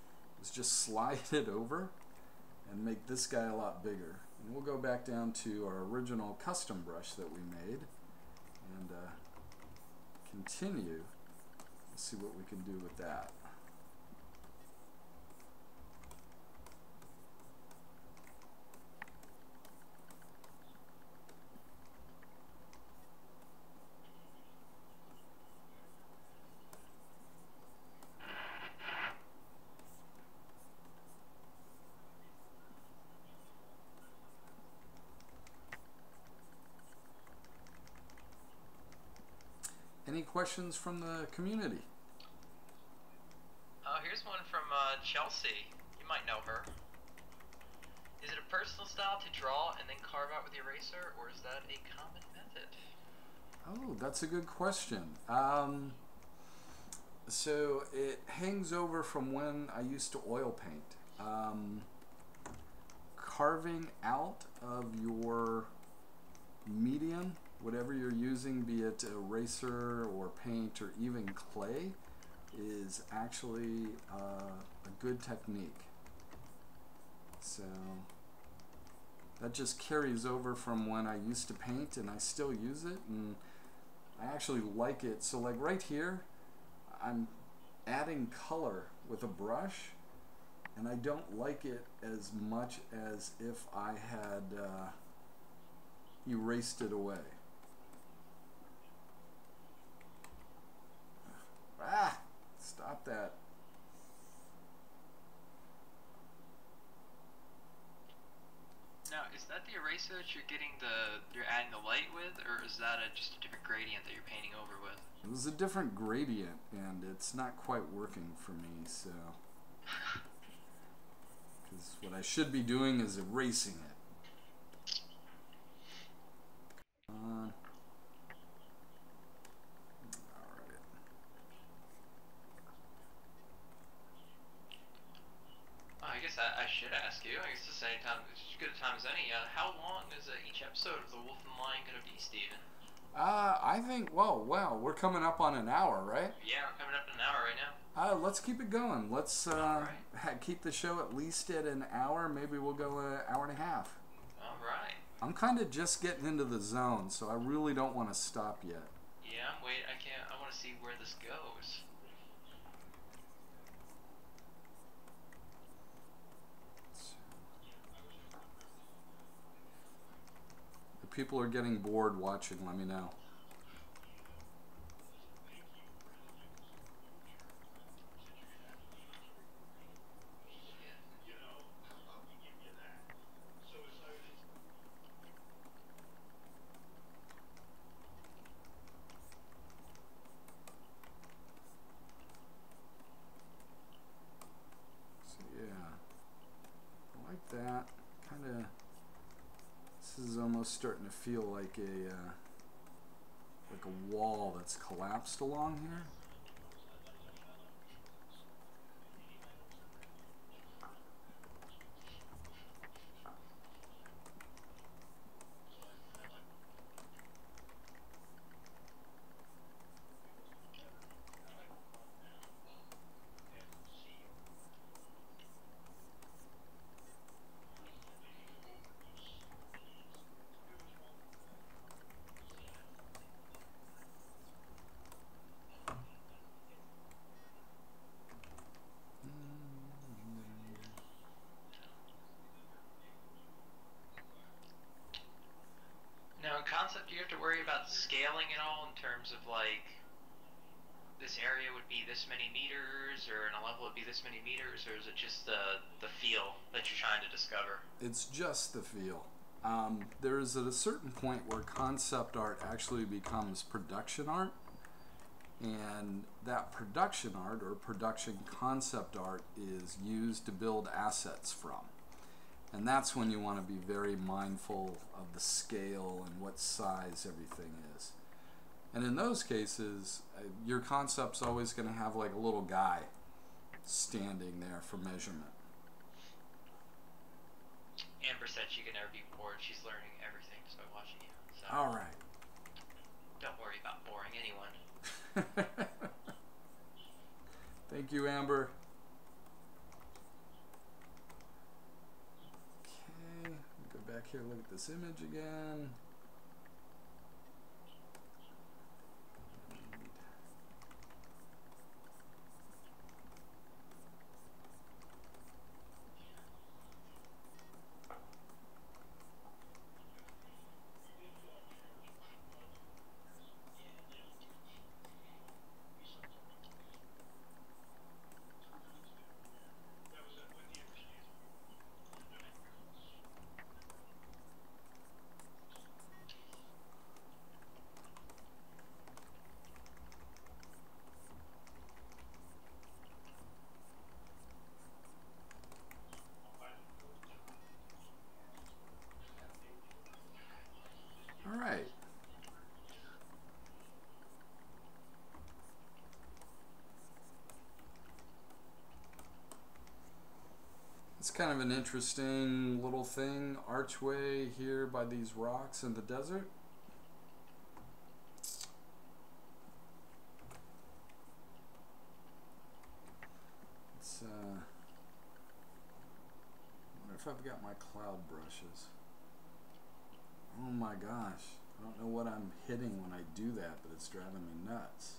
is just <laughs> slide it over and make this guy a lot bigger. And we'll go back down to our original custom brush that we made and uh, continue Let's see what we can do with that. Any questions from the community? Oh, here's one from uh, Chelsea. You might know her. Is it a personal style to draw and then carve out with the eraser, or is that a common method? Oh, that's a good question. Um, so it hangs over from when I used to oil paint. Um, carving out of your medium, whatever you're using, be it eraser or paint or even clay, is actually uh, a good technique. So that just carries over from when I used to paint and I still use it and I actually like it. So like right here, I'm adding color with a brush and I don't like it as much as if I had uh, erased it away. Ah! Stop that. Now, is that the eraser that you're getting the you're adding the light with, or is that a, just a different gradient that you're painting over with? It was a different gradient and it's not quite working for me, so. <laughs> Because what I should be doing is erasing it. Come on. Alright. Oh, I guess I, I should ask you. I guess this any time, it's as good a time as any. Uh, how long is uh, each episode of The Wolf and Lion going to be, Stephen? Uh, I think, well, wow, we're coming up on an hour, right? Yeah, we're coming up in an hour right now. Uh, let's keep it going. Let's uh, Alright. <laughs> ha- keep the show at least at an hour. Maybe we'll go an hour and a half. All right. I'm kind of just getting into the zone, so I really don't want to stop yet. Yeah, wait. I can't. I want to see where this goes. People are getting bored watching, let me know. So yeah, I like that. Kind of. This is almost starting to feel like a uh, like a wall that's collapsed along here. Now, in concept, do you have to worry about scaling at all in terms of like this area would be this many meters, or in a level would be this many meters, or is it just the the feel that you're trying to discover? It's just the feel. Um, there is at a certain point where concept art actually becomes production art, and that production art or production concept art is used to build assets from. And that's when you want to be very mindful of the scale and what size everything is. And in those cases, uh, your concept's always going to have like a little guy standing there for measurement. Amber said she can never be bored. She's learning everything just by watching you. So All right. don't worry about boring anyone. <laughs> Thank you, Amber. Okay, go back here, look at this image again. All right. It's kind of an interesting little thing, archway here by these rocks in the desert. It's, uh, I wonder if I've got my cloud brushes. Oh my gosh. I don't know what I'm hitting when I do that, but it's driving me nuts.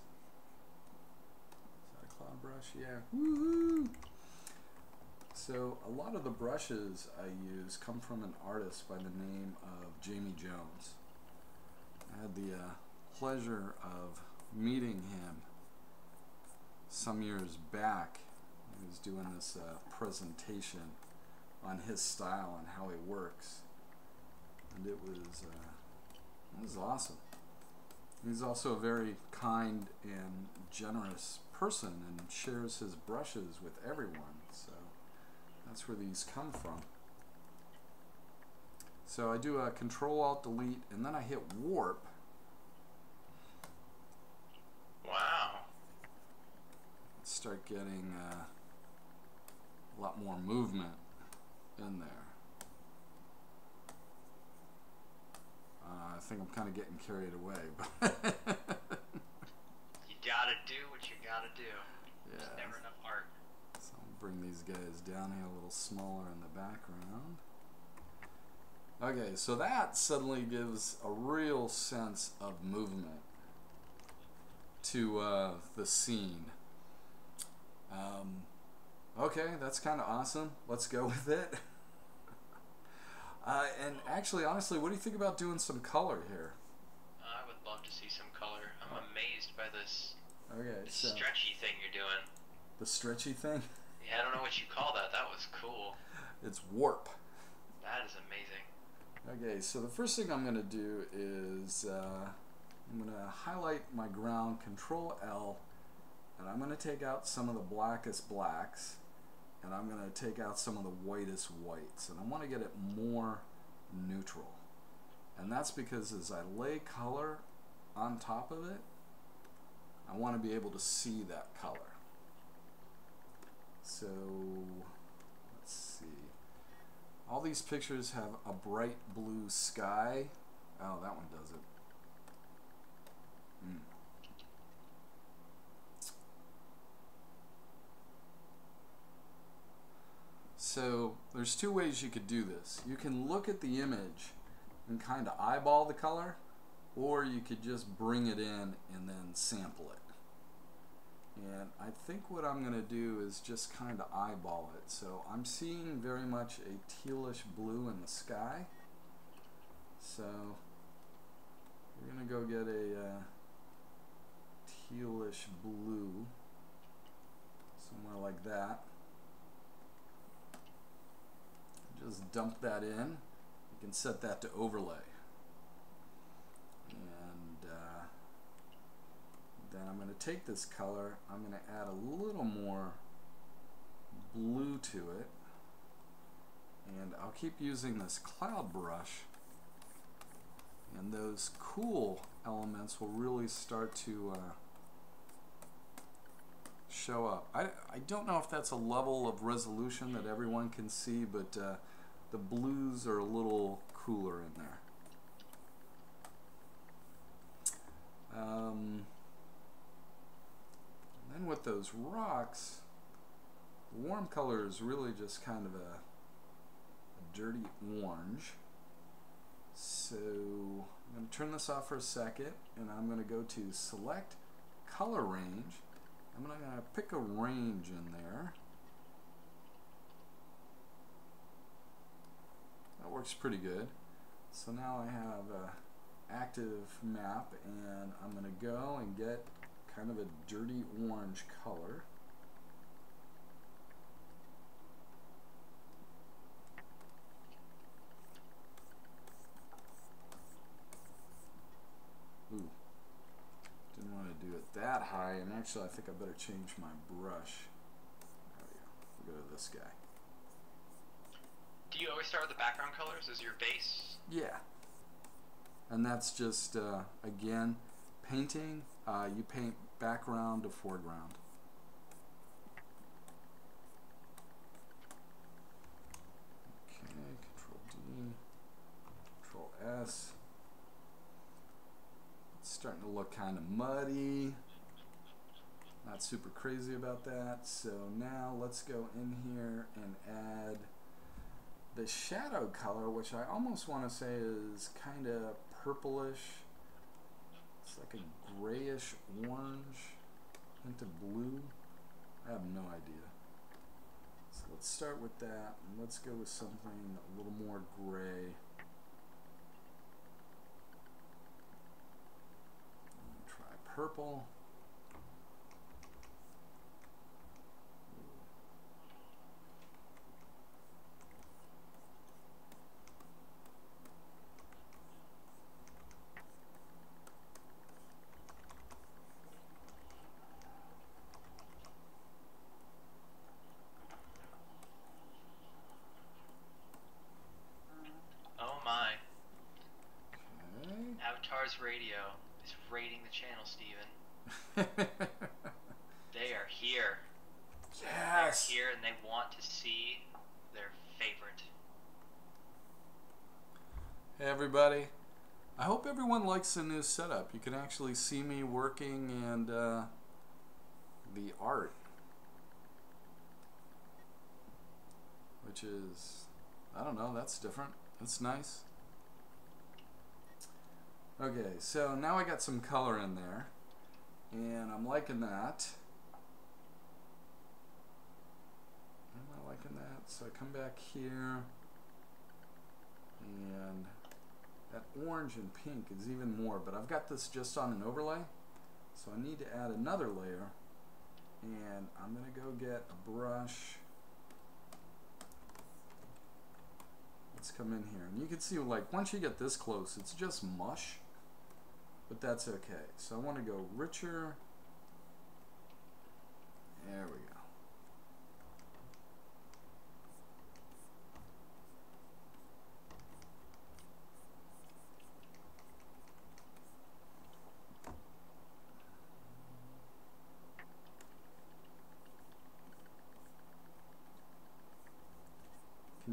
Is that a cloud brush? Yeah. Woohoo! So, a lot of the brushes I use come from an artist by the name of Jamie Jones. I had the uh, pleasure of meeting him some years back. He was doing this uh, presentation on his style and how he works and it was uh, it was awesome. He's also a very kind and generous person and shares his brushes with everyone. That's where these come from. So I do a Control Alt Delete and then I hit Warp. Wow. Start getting uh, a lot more movement in there. Uh, I think I'm kind of getting carried away, <laughs> but You gotta do what you gotta do. There's never enough art. Bring these guys down here a little smaller in the background. Okay, so that suddenly gives a real sense of movement to uh, the scene. Um, okay, that's kind of awesome. Let's go <laughs> with it. Uh, and actually, honestly, what do you think about doing some color here? I would love to see some color. I'm amazed by this, Okay, this so stretchy thing you're doing. the stretchy thing, <laughs> Yeah, I don't know what you call that. That was cool. it's warp. That is amazing. Okay, so the first thing I'm going to do is uh, I'm going to highlight my ground, Control L, and I'm going to take out some of the blackest blacks, and I'm going to take out some of the whitest whites, and I want to get it more neutral. And that's because as I lay color on top of it, I want to be able to see that color. So, let's see. All these pictures have a bright blue sky. Oh, that one does it. Hmm. So there's two ways you could do this. You can look at the image and kind of eyeball the color, or you could just bring it in and then sample it. And I think what I'm going to do is just kind of eyeball it. So I'm seeing very much a tealish blue in the sky. So we're going to go get a uh, tealish blue somewhere like that. Just dump that in. You can set that to overlay. And uh, then I'm going to take this color, I'm going to add a little more blue to it. And I'll keep using this cloud brush. And those cool elements will really start to uh, show up. I, I don't know if that's a level of resolution that everyone can see, but uh, the blues are a little cooler in there. Um, then with those rocks, the warm color is really just kind of a, a dirty orange. So I'm going to turn this off for a second and I'm going to go to select color range. I'm going to uh, pick a range in there. That works pretty good. So now I have a active map and I'm going to go and get kind of a dirty orange color. Ooh, didn't want to do it that high and actually I think I better change my brush. There we go. We'll go to this guy. Do you always start with the background colors as your base? Yeah. And that's just, uh, again, painting. Uh, you paint background to foreground. Okay, Control D, Control S. It's starting to look kind of muddy. Not super crazy about that. So now let's go in here and add the shadow color, which I almost want to say is kind of purplish. It's like a grayish orange into blue. I have no idea. So let's start with that and let's go with something a little more gray. Try purple. Oh my. Okay. Avatar's radio is raiding the channel, Stephen. They are here. yes. They're here and they want to see their favorite. Hey everybody. I hope everyone likes the new setup. You can actually see me working and uh, the art. Which is, I don't know, that's different. That's nice. Okay, so now I got some color in there. And I'm liking that. Am I liking that? So I come back here. And that orange and pink is even more, but I've got this just on an overlay. So I need to add another layer. And I'm going to go get a brush. Let's come in here. And you can see, like, once you get this close, it's just mush. But that's okay. So I want to go richer. There we go.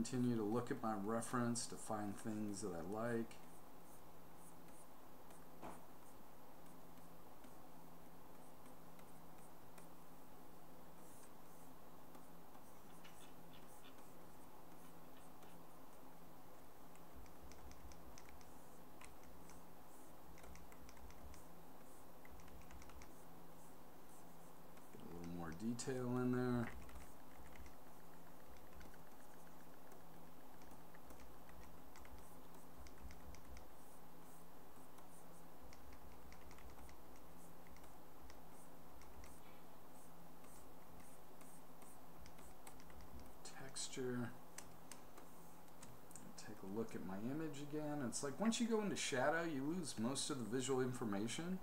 Continue to look at my reference to find things that I like. Get a little more detail in there. texture. Take a look at my image again. It's like once you go into shadow, you lose most of the visual information.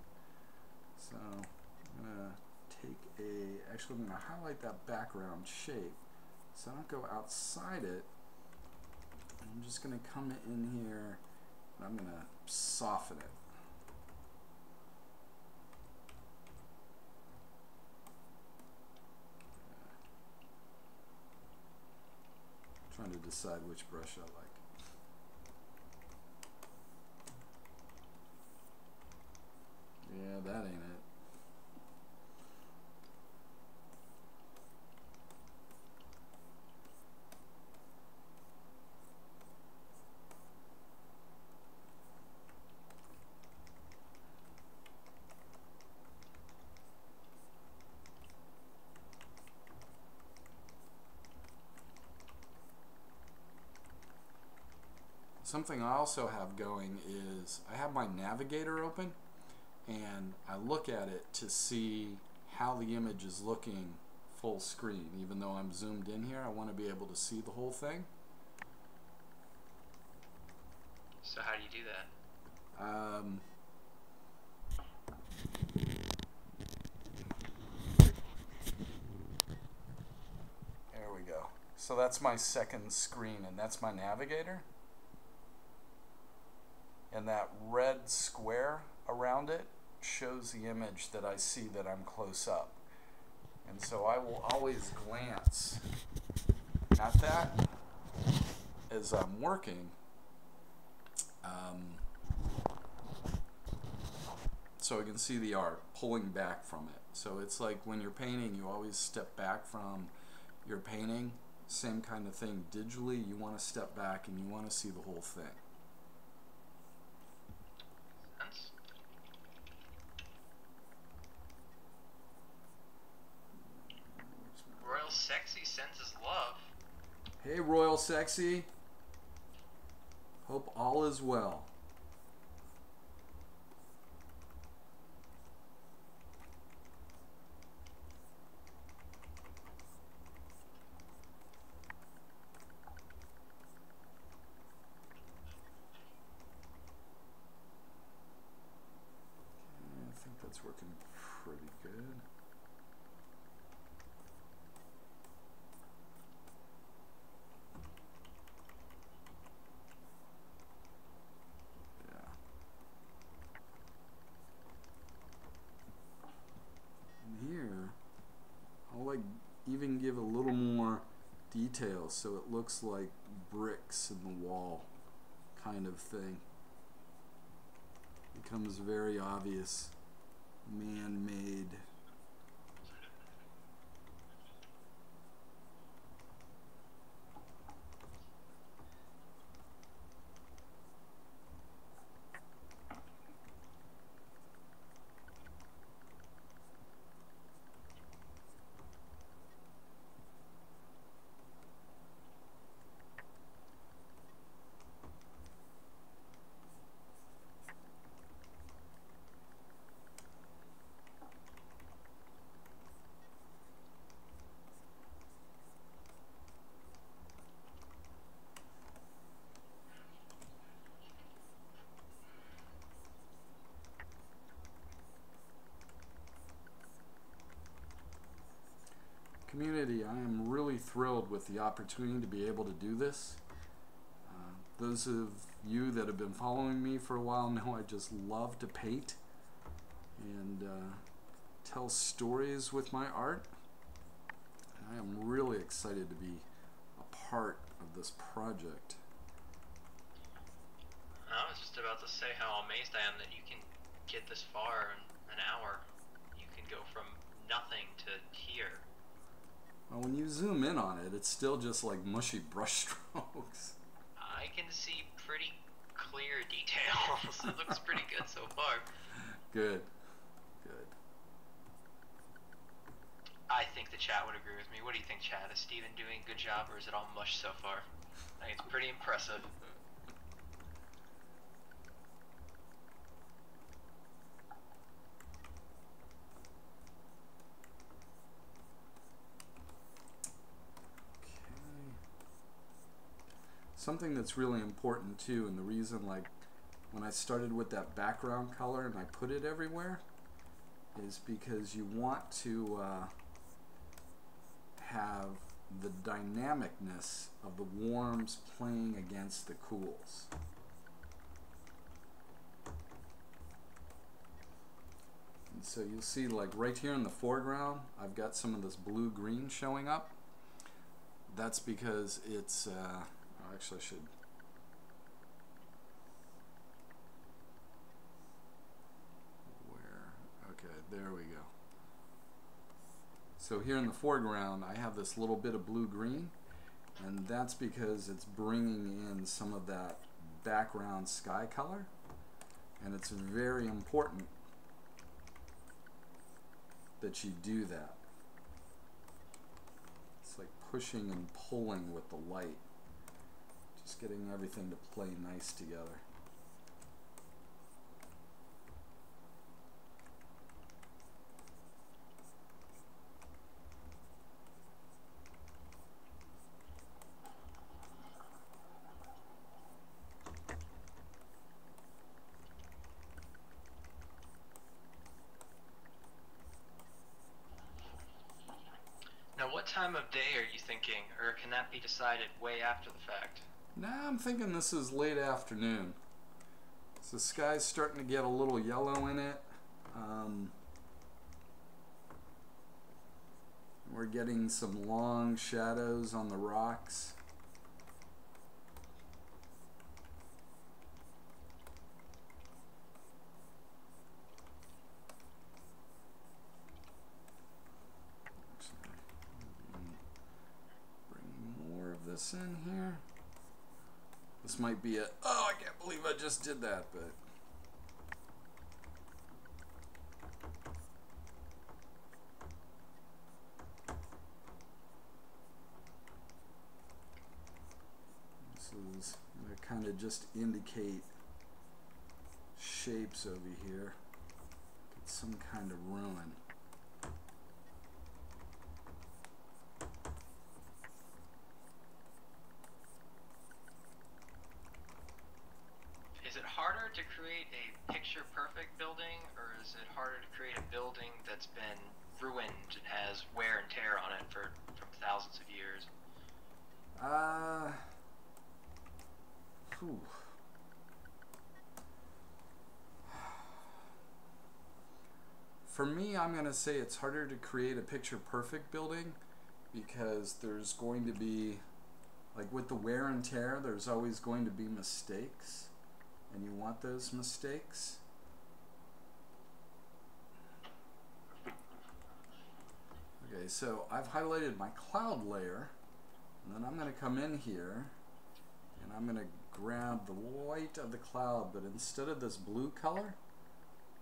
So I'm to take a, actually I'm to highlight that background shape so I don't go outside it. I'm just to come in here and I'm to soften it. trying to decide which brush I like. Yeah, that ain't it. Something I also have going is I have my navigator open and I look at it to see how the image is looking full screen. Even though I'm zoomed in here, I want to be able to see the whole thing. So how do you do that? Um, there we go. So that's my second screen and that's my navigator and that red square around it shows the image that I see that I'm close up. And so I will always glance at that as I'm working. Um, so I can see the art pulling back from it. So it's like when you're painting, you always step back from your painting. Same kind of thing. Digitally, you want to step back and you want to see the whole thing. Sexy sends his love. Hey, Royal Sexy. Hope all is well. I think that's working pretty good. even give a little more looks like bricks in the wall kind of thing. Becomes very obvious man-made thrilled with the opportunity to be able to do this. Uh, those of you that have been following me for a while <laughs> know I just love to paint and uh, tell stories with my art. And I am really excited to be a part of this project. I was just about to say how amazed I am that you can get this far in an hour. You can go from nothing to here. Well, when you zoom in on it, it's still just like mushy brushstrokes. <laughs> I can see pretty clear details. <laughs> it looks pretty good so far. Good. Good. I think the chat would agree with me. What do you think, Chad? Is Stephen doing a good job or is it all mush so far? I think it's pretty impressive. Something that's really important too, and the reason like when I started with that background color and I put it everywhere, is because you want to uh, have the dynamicness of the warms playing against the cools. And so you'll see like right here in the foreground, I've got some of this blue-green showing up. That's because it's, uh, actually should where Okay, there we go. So here in the foreground, I have this little bit of blue-green, and that's because it's bringing in some of that background sky color, and it's very important that you do that. It's like pushing and pulling with the light, just getting everything to play nice together. Now, what time of day are you thinking, or can that be decided way after the fact? Now I'm thinking this is late afternoon. So the sky's starting to get a little yellow in it. Um, we're getting some long shadows on the rocks. Bring more of this in here. This might be a, oh, I can't believe I just did that, but. This is going to kind of just indicate shapes over here. Get some kind of ruin. Is it harder to create a picture perfect building, or is it harder to create a building that's been ruined and has wear and tear on it for from thousands of years? Uh. Whew. <sighs> For me, I'm going to say it's harder to create a picture perfect building because there's going to be, like with the wear and tear, there's always going to be mistakes, and you want those mistakes. Okay, so I've highlighted my cloud layer, and then I'm going to come in here, and I'm going to grab the white of the cloud, but instead of this blue color,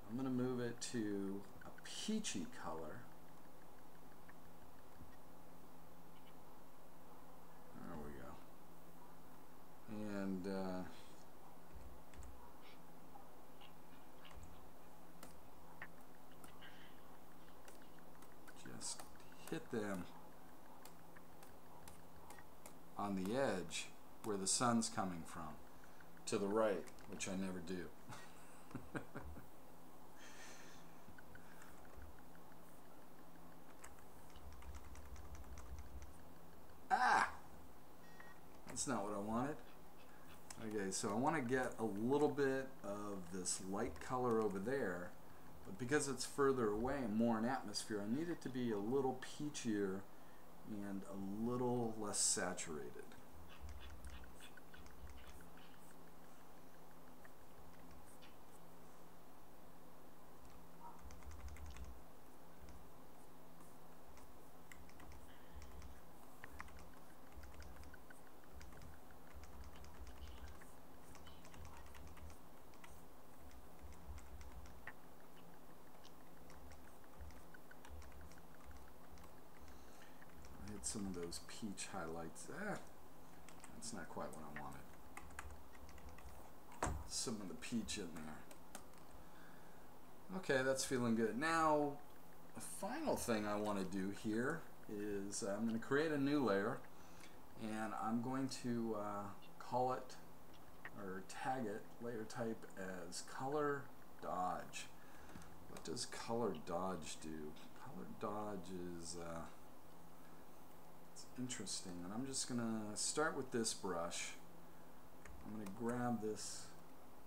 I'm going to move it to a peachy color. There we go. And uh, on the edge where the sun's coming from to the right, which I never do. <laughs> ah! That's not what I wanted. Okay, so I want to get a little bit of this light color over there, but because it's further away and more in atmosphere, I need it to be a little peachier and a little less saturated. some of those peach highlights. Eh, that's not quite what I wanted. Some of the peach in there. Okay, that's feeling good. Now, the final thing I want to do here is uh, I'm going to create a new layer and I'm going to uh, call it or tag it layer type as color dodge. What does color dodge do? Color dodge is uh, interesting. And I'm just going to start with this brush. I'm going to grab this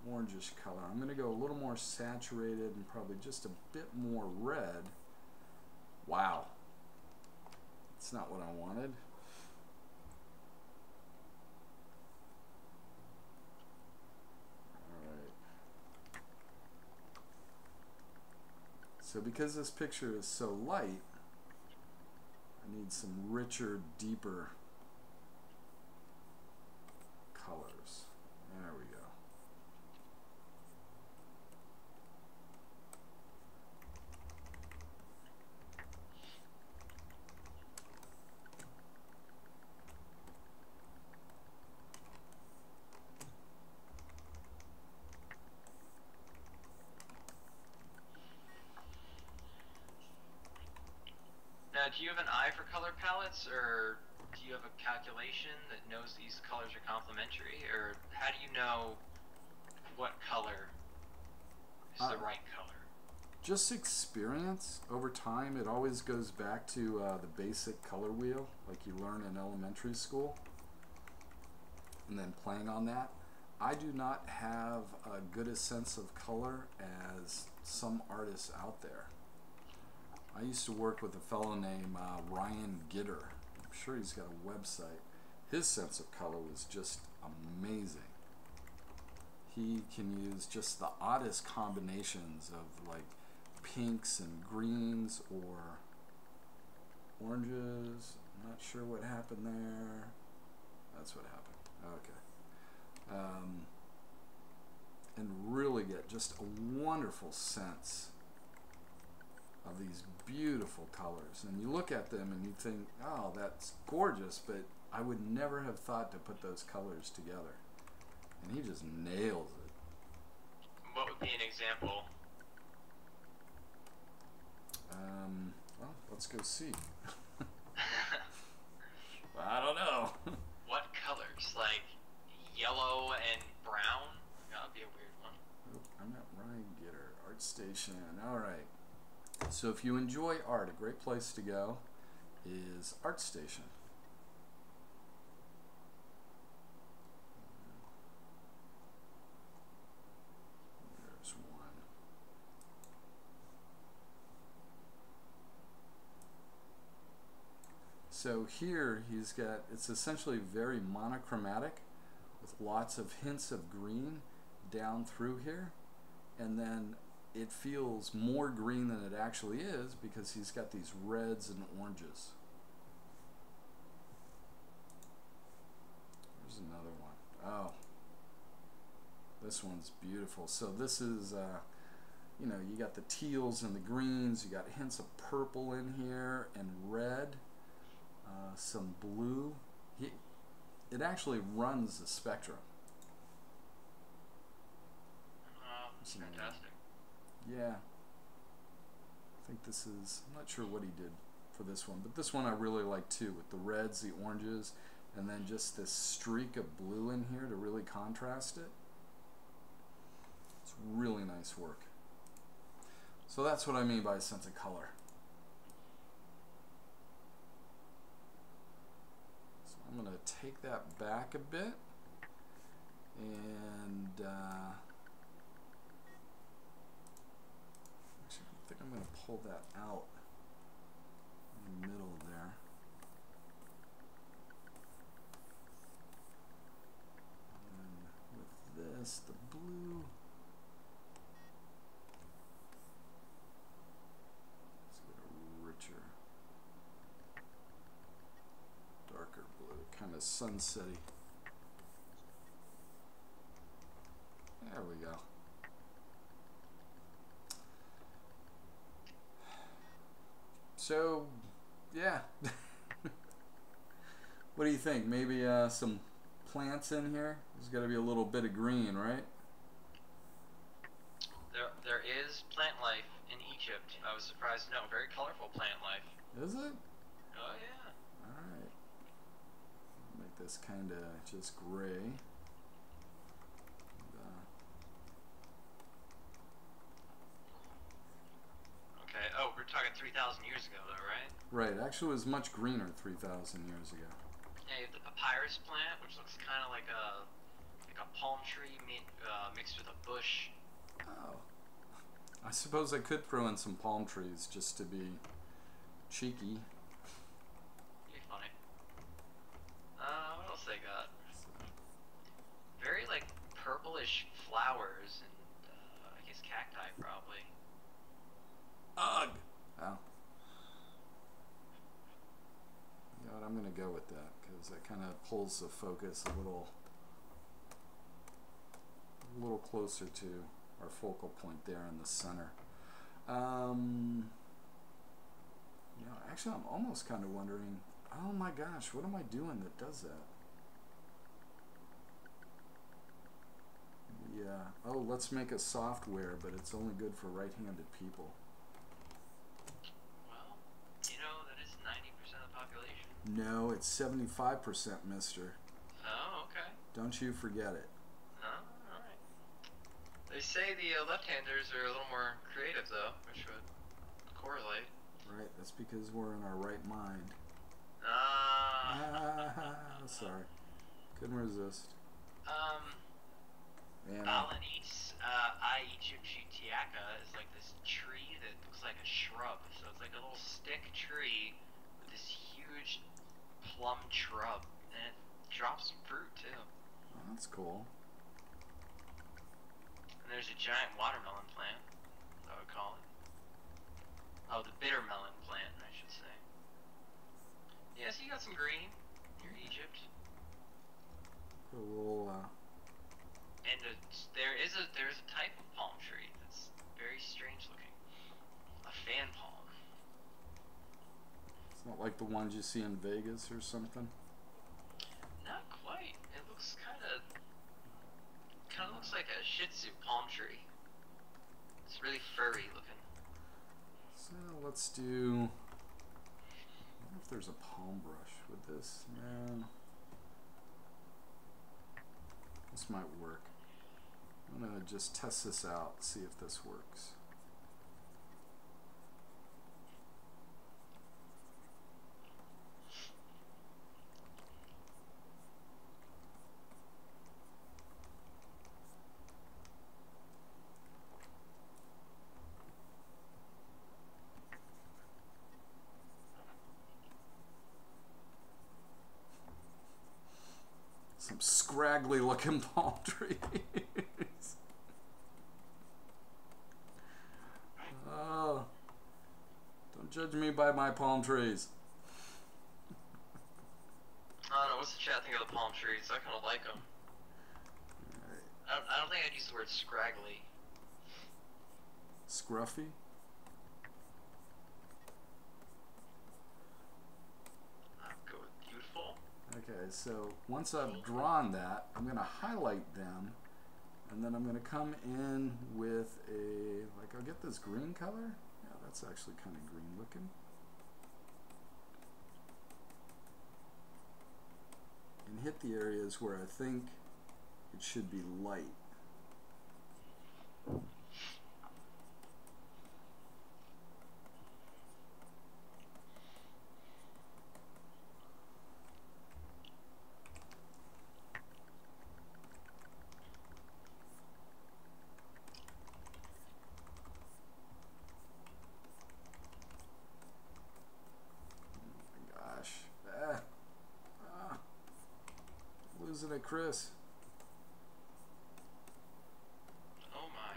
orangish color. I'm going to go a little more saturated and probably just a bit more red. Wow. That's not what I wanted. So because this picture is so light, I need some richer, deeper colors. There we go. Now, do you have an eye for palettes, or do you have a calculation that knows these colors are complementary, or how do you know what color is uh, the right color? Just experience over time. It always goes back to uh, the basic color wheel, like you learn in elementary school, and then playing on that. I do not have a good a sense of color as some artists out there. I used to work with a fellow named uh, Ryan Gitter. I'm sure he's got a website. His sense of color was just amazing. He can use just the oddest combinations of like pinks and greens or oranges. I'm not sure what happened there. That's what happened. Okay. Um, and really get just a wonderful sense of these beautiful colors. And you look at them and you think, oh, that's gorgeous, but I would never have thought to put those colors together. And he just nails it. What would be an example? Um, well, let's go see. well, <laughs> I don't know. what colors? Like yellow and brown? That would be a weird one. Nope, I'm at Ryan Gitter. ArtStation. All right. So if you enjoy art, a great place to go is ArtStation. There's one. So here he's got, it's essentially very monochromatic with lots of hints of green down through here and then it feels more green than it actually is because he's got these reds and oranges. There's another one. Oh, this one's beautiful. So this is, uh, you know, you got the teals and the greens. You got hints of purple in here and red, uh, some blue. He, it actually runs the spectrum. Uh, fantastic. Yeah. I think this is, I'm not sure what he did for this one, but this one I really like too, with the reds, the oranges, and then just this streak of blue in here to really contrast it. It's really nice work. So that's what I mean by a sense of color. So I'm going to take that back a bit and uh, actually I think I'm going to pull that out in the middle there. And with this, the blue. Let's get a richer, darker blue, kind of sunsetty. There we go. So, yeah. <laughs> what do you think? Maybe uh, some plants in here? There's got to be a little bit of green, right? There, there is plant life in Egypt. I was surprised. No, very colorful plant life. Is it? Oh yeah. Alright. Make this kind of just gray. And, uh, Okay. Oh, we're talking 3,000 years ago, though, right? right, actually it was much greener 3,000 years ago. Yeah, you have the papyrus plant, which looks kind of like a like a palm tree mi- uh, mixed with a bush. Oh. I suppose I could throw in some palm trees just to be cheeky. Be funny. Uh, what else they got? So, Very like purplish flowers and uh, I guess cacti probably. Ugh! Oh. You know what, I'm going to go with that because that kind of pulls the focus a little a little closer to our focal point there in the center. Um, you know, actually, I'm almost kind of wondering, oh my gosh, what am I doing that does that? Yeah. Oh, let's make a software, but it's only good for right-handed people. Well, you know that is 90% of the population. No, it's 75%, mister. Oh, okay. Don't you forget it. Oh, alright. They say the uh, left-handers are a little more creative, though, which would correlate. Right, that's because we're in our right mind. Ah. Ah, <laughs> sorry. Couldn't resist. um, Balanites uh, I Egyptiaca is like this tree that looks like a shrub. So it's like a little stick tree with this huge plum shrub. And it drops fruit, too. oh, that's cool. And there's a giant watermelon plant, I would call it. Oh, the bitter melon plant, I should say. Yeah, so you got some green near Egypt. A little, uh, And it's, there is a there's a type of palm tree that's very strange looking. A fan palm. It's not like the ones you see in Vegas or something. Not quite. It looks kind of kind of looks like a Shih Tzu palm tree. It's really furry looking. So let's do. I wonder if there's a palm brush with this. No. This might work. I'm gonna just test this out, see if this works. Some scraggly looking palm <laughs> trees. oh, don't judge me by my palm trees. I don't know. What's the chat think of the palm trees? I kind of like them. Alright. I don't, I don't think I'd use the word scraggly. Scruffy. I'd go with beautiful. Okay, so once I've drawn that, I'm going to highlight them, and then I'm going to come in with a, like, I'll get this green color. Yeah, that's actually kind of green looking. And hit the areas where I think it should be light. Chris. Oh my.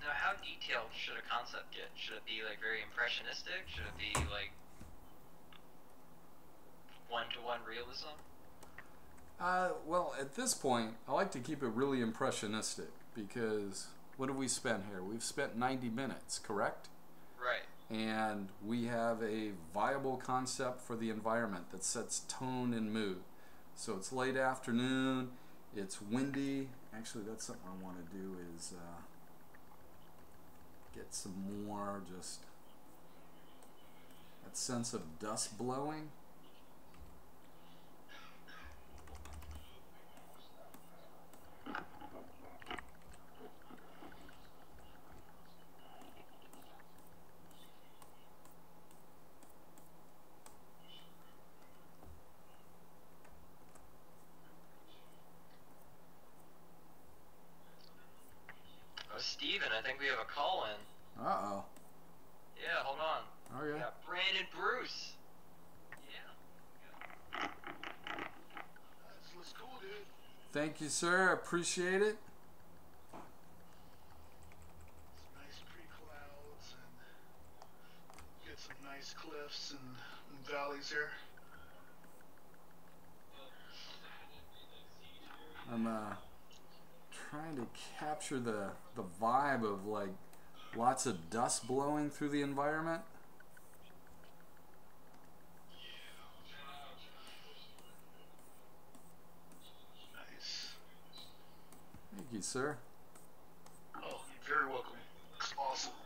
Now, how detailed should a concept get? Should it be like very impressionistic? Should it be like one-to-one realism? Uh, well, at this point, I like to keep it really impressionistic because what have we spent here? We've spent 90 minutes, correct? Right. And we have a viable concept for the environment that sets tone and mood. So it's late afternoon, it's windy. Actually, that's something I want to do is uh, get some more just that sense of dust blowing. Oh, Stephen, I think we have a call in. Uh oh. Yeah, hold on. We Okay. got Brandon Bruce. Yeah. That's looks cool, dude. Thank you, sir. I appreciate it. Nice pre-clouds and get some nice cliffs and, and valleys here. I'm uh, trying to capture the the vibe of like lots of dust blowing through the environment. You, sir. Oh, you're very welcome. Looks awesome.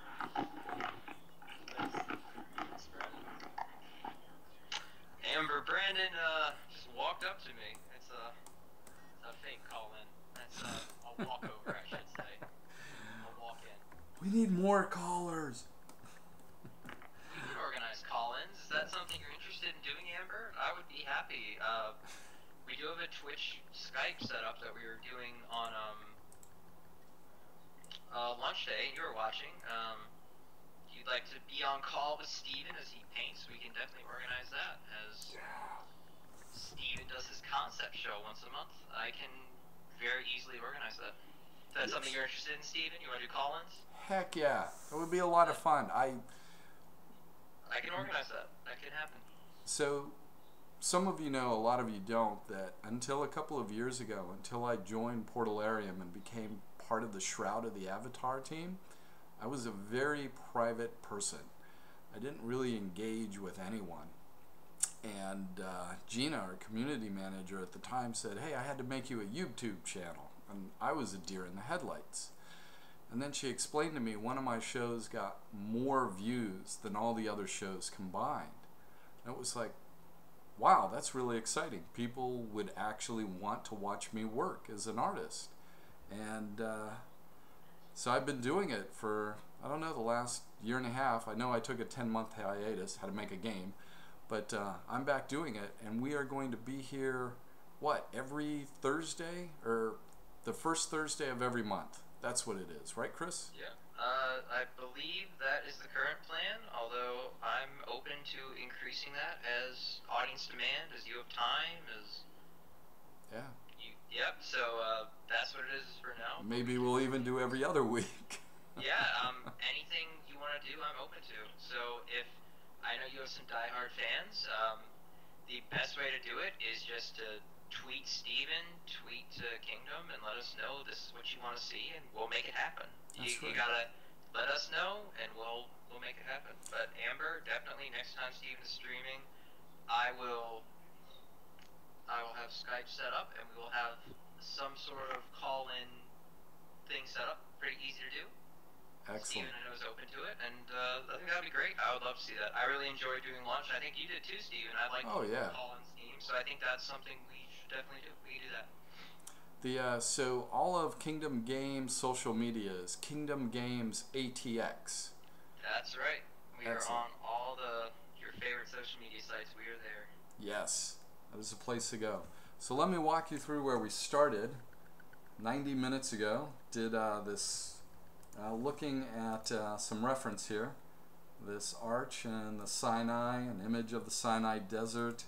Amber Brandon uh, just walked up to me. It's a, it's a fake call in. That's a, a walkover, I should say. A walk in. We need more callers. You can organize call-ins. Is that something you're interested in doing, Amber? I would be happy. Uh, we do have a Twitch Skype setup that we were doing on um, uh, lunch day. You were watching. Um, if you'd like to be on call with Stephen as he paints, we can definitely organize that. As Stephen does his concept show once a month, I can very easily organize that. Is that something you're interested in, Stephen? You want to do call-ins? Heck yeah, it would be a lot of fun. I I can organize that. That can happen. so some of you know, a lot of you don't, that until a couple of years ago, until I joined Portalarium and became part of the Shroud of the Avatar team, I was a very private person. I didn't really engage with anyone. And uh, Gina, our community manager at the time, said, Hey, I had to make you a YouTube channel. And I was a deer in the headlights. And then she explained to me one of my shows got more views than all the other shows combined. And it was like, wow, that's really exciting. People would actually want to watch me work as an artist. And uh, so I've been doing it for, I don't know, the last year and a half. I know I took a 10 month hiatus, had to make a game. But uh, I'm back doing it, and we are going to be here, what, every Thursday? Or the first Thursday of every month. That's what it is, right, Chris? Yeah. Uh, I believe that is the current plan, although I'm open to increasing that as audience demand, as you have time, as Yeah. Yep. So uh, that's what it is for now. Maybe we'll even do every other week. <laughs> yeah. Um. <laughs> anything you want to do, I'm open to. So if I know you have some diehard fans, um, the best way to do it is just to tweet Stephen, tweet uh, Kingdom, and let us know this is what you want to see, and we'll make it happen. You, That's you right. gotta let us know, and we'll we'll make it happen. But Amber, definitely next time Stephen is streaming, I will I will have Skype set up, and we will have some sort of call-in thing set up. Pretty easy to do. Excellent. Stephen, I know, is open to it, and uh, I think that'd be great. I would love to see that. I really enjoy doing lunch. I think you did too, Stephen. I like Oh, yeah. call-in Steam, so I think that's something we should definitely do. We do that. The uh, so all of Kingdom Games social media is Kingdom Games ATX. That's right. We Excellent. are on all the your favorite social media sites. We are there. Yes, that is a place to go. So let me walk you through where we started. 90 minutes ago, did uh, this, uh, looking at uh, some reference here. This arch and the Sinai, an image of the Sinai desert,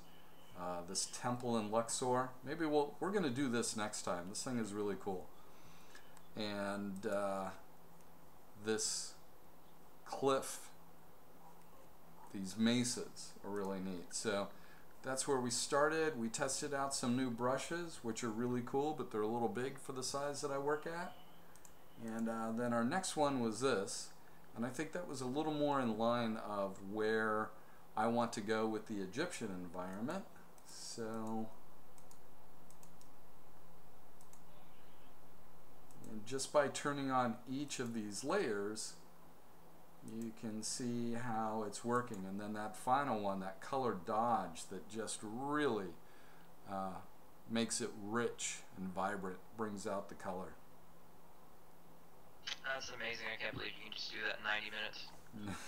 uh, this temple in Luxor. Maybe we'll, we're going to do this next time. This thing is really cool. And uh, this cliff, these mesas are really neat. So that's where we started. We tested out some new brushes, which are really cool, but they're a little big for the size that I work at. And uh, then our next one was this, and I think that was a little more in line of where I want to go with the Egyptian environment. So, and just by turning on each of these layers, you can see how it's working and then that final one that color dodge that just really uh, makes it rich and vibrant brings out the color That's amazing. I can't believe you can just do that in 90 minutes. <laughs>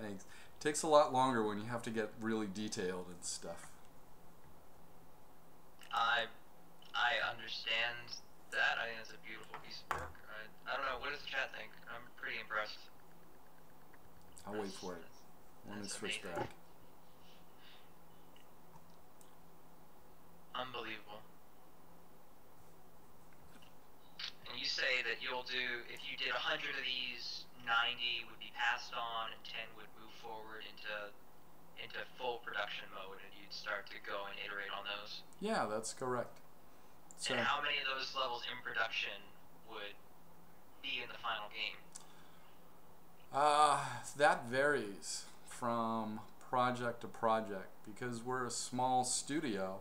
thanks it takes a lot longer when you have to get really detailed and stuff I I understand that. I think it's a beautiful piece of work. I, I don't know. What does the chat think? I'm pretty impressed. I'll wait for it let me switch back Unbelievable. And you say that you'll do, if you did 100 of these, 90 would be passed on and 10 would move forward into into full production mode and you'd start to go and iterate on those. yeah that's correct so and how many of those levels in production would be in the final game? Uh, that varies from project to project because we're a small studio.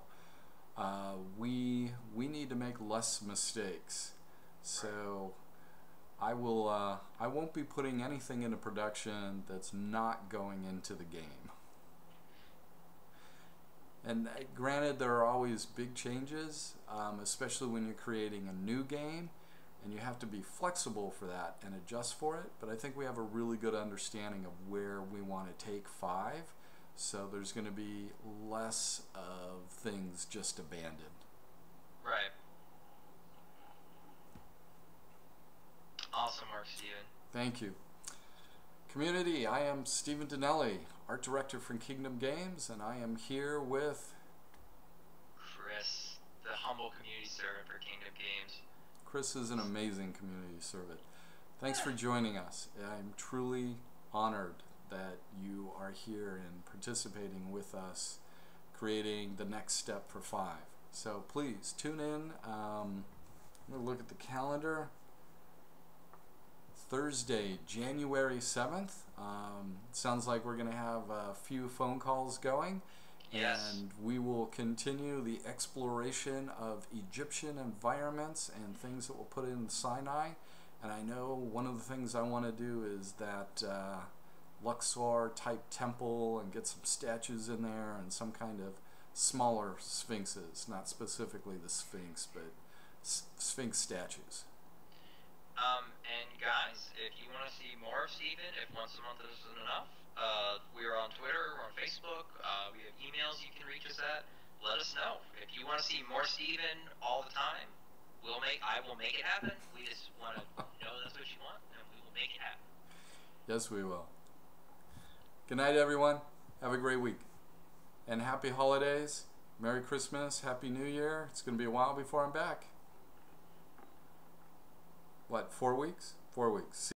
Uh, we we need to make less mistakes, so I will uh, I won't be putting anything into production that's not going into the game. And uh, granted, there are always big changes, um, especially when you're creating a new game and you have to be flexible for that and adjust for it. But I think we have a really good understanding of where we want to take five, so there's going to be less of things just abandoned. Right. Awesome work, Stephen. Thank you. Community, I am Stephen Daniele, art director from Kingdom Games, and I am here with Chris, the humble community servant for Kingdom Games. Chris is an amazing community servant. Thanks for joining us. I'm truly honored that you are here and participating with us, creating the next step for five. So please tune in. Um, I'm going to look at the calendar. Thursday, January 7th. Um, sounds like we're going to have a few phone calls going. Yes. And we will continue the exploration of Egyptian environments and things that we'll put in Sinai. And I know one of the things I want to do is that uh, Luxor type temple and get some statues in there and some kind of smaller sphinxes, not specifically the Sphinx, but Sphinx statues. Um, and guys, if you want to see more of Stephen, if once a month isn't enough, uh, we're on Twitter, we're on Facebook, uh, we have emails you can reach us at. Let us know. If you want to see more Stephen all the time, we'll make, I will make it happen. We just want to know that's what you want, and we will make it happen. Yes, we will. Good night, everyone. Have a great week. And happy holidays. Merry Christmas. Happy New Year. It's going to be a while before I'm back. What, four weeks? Four weeks.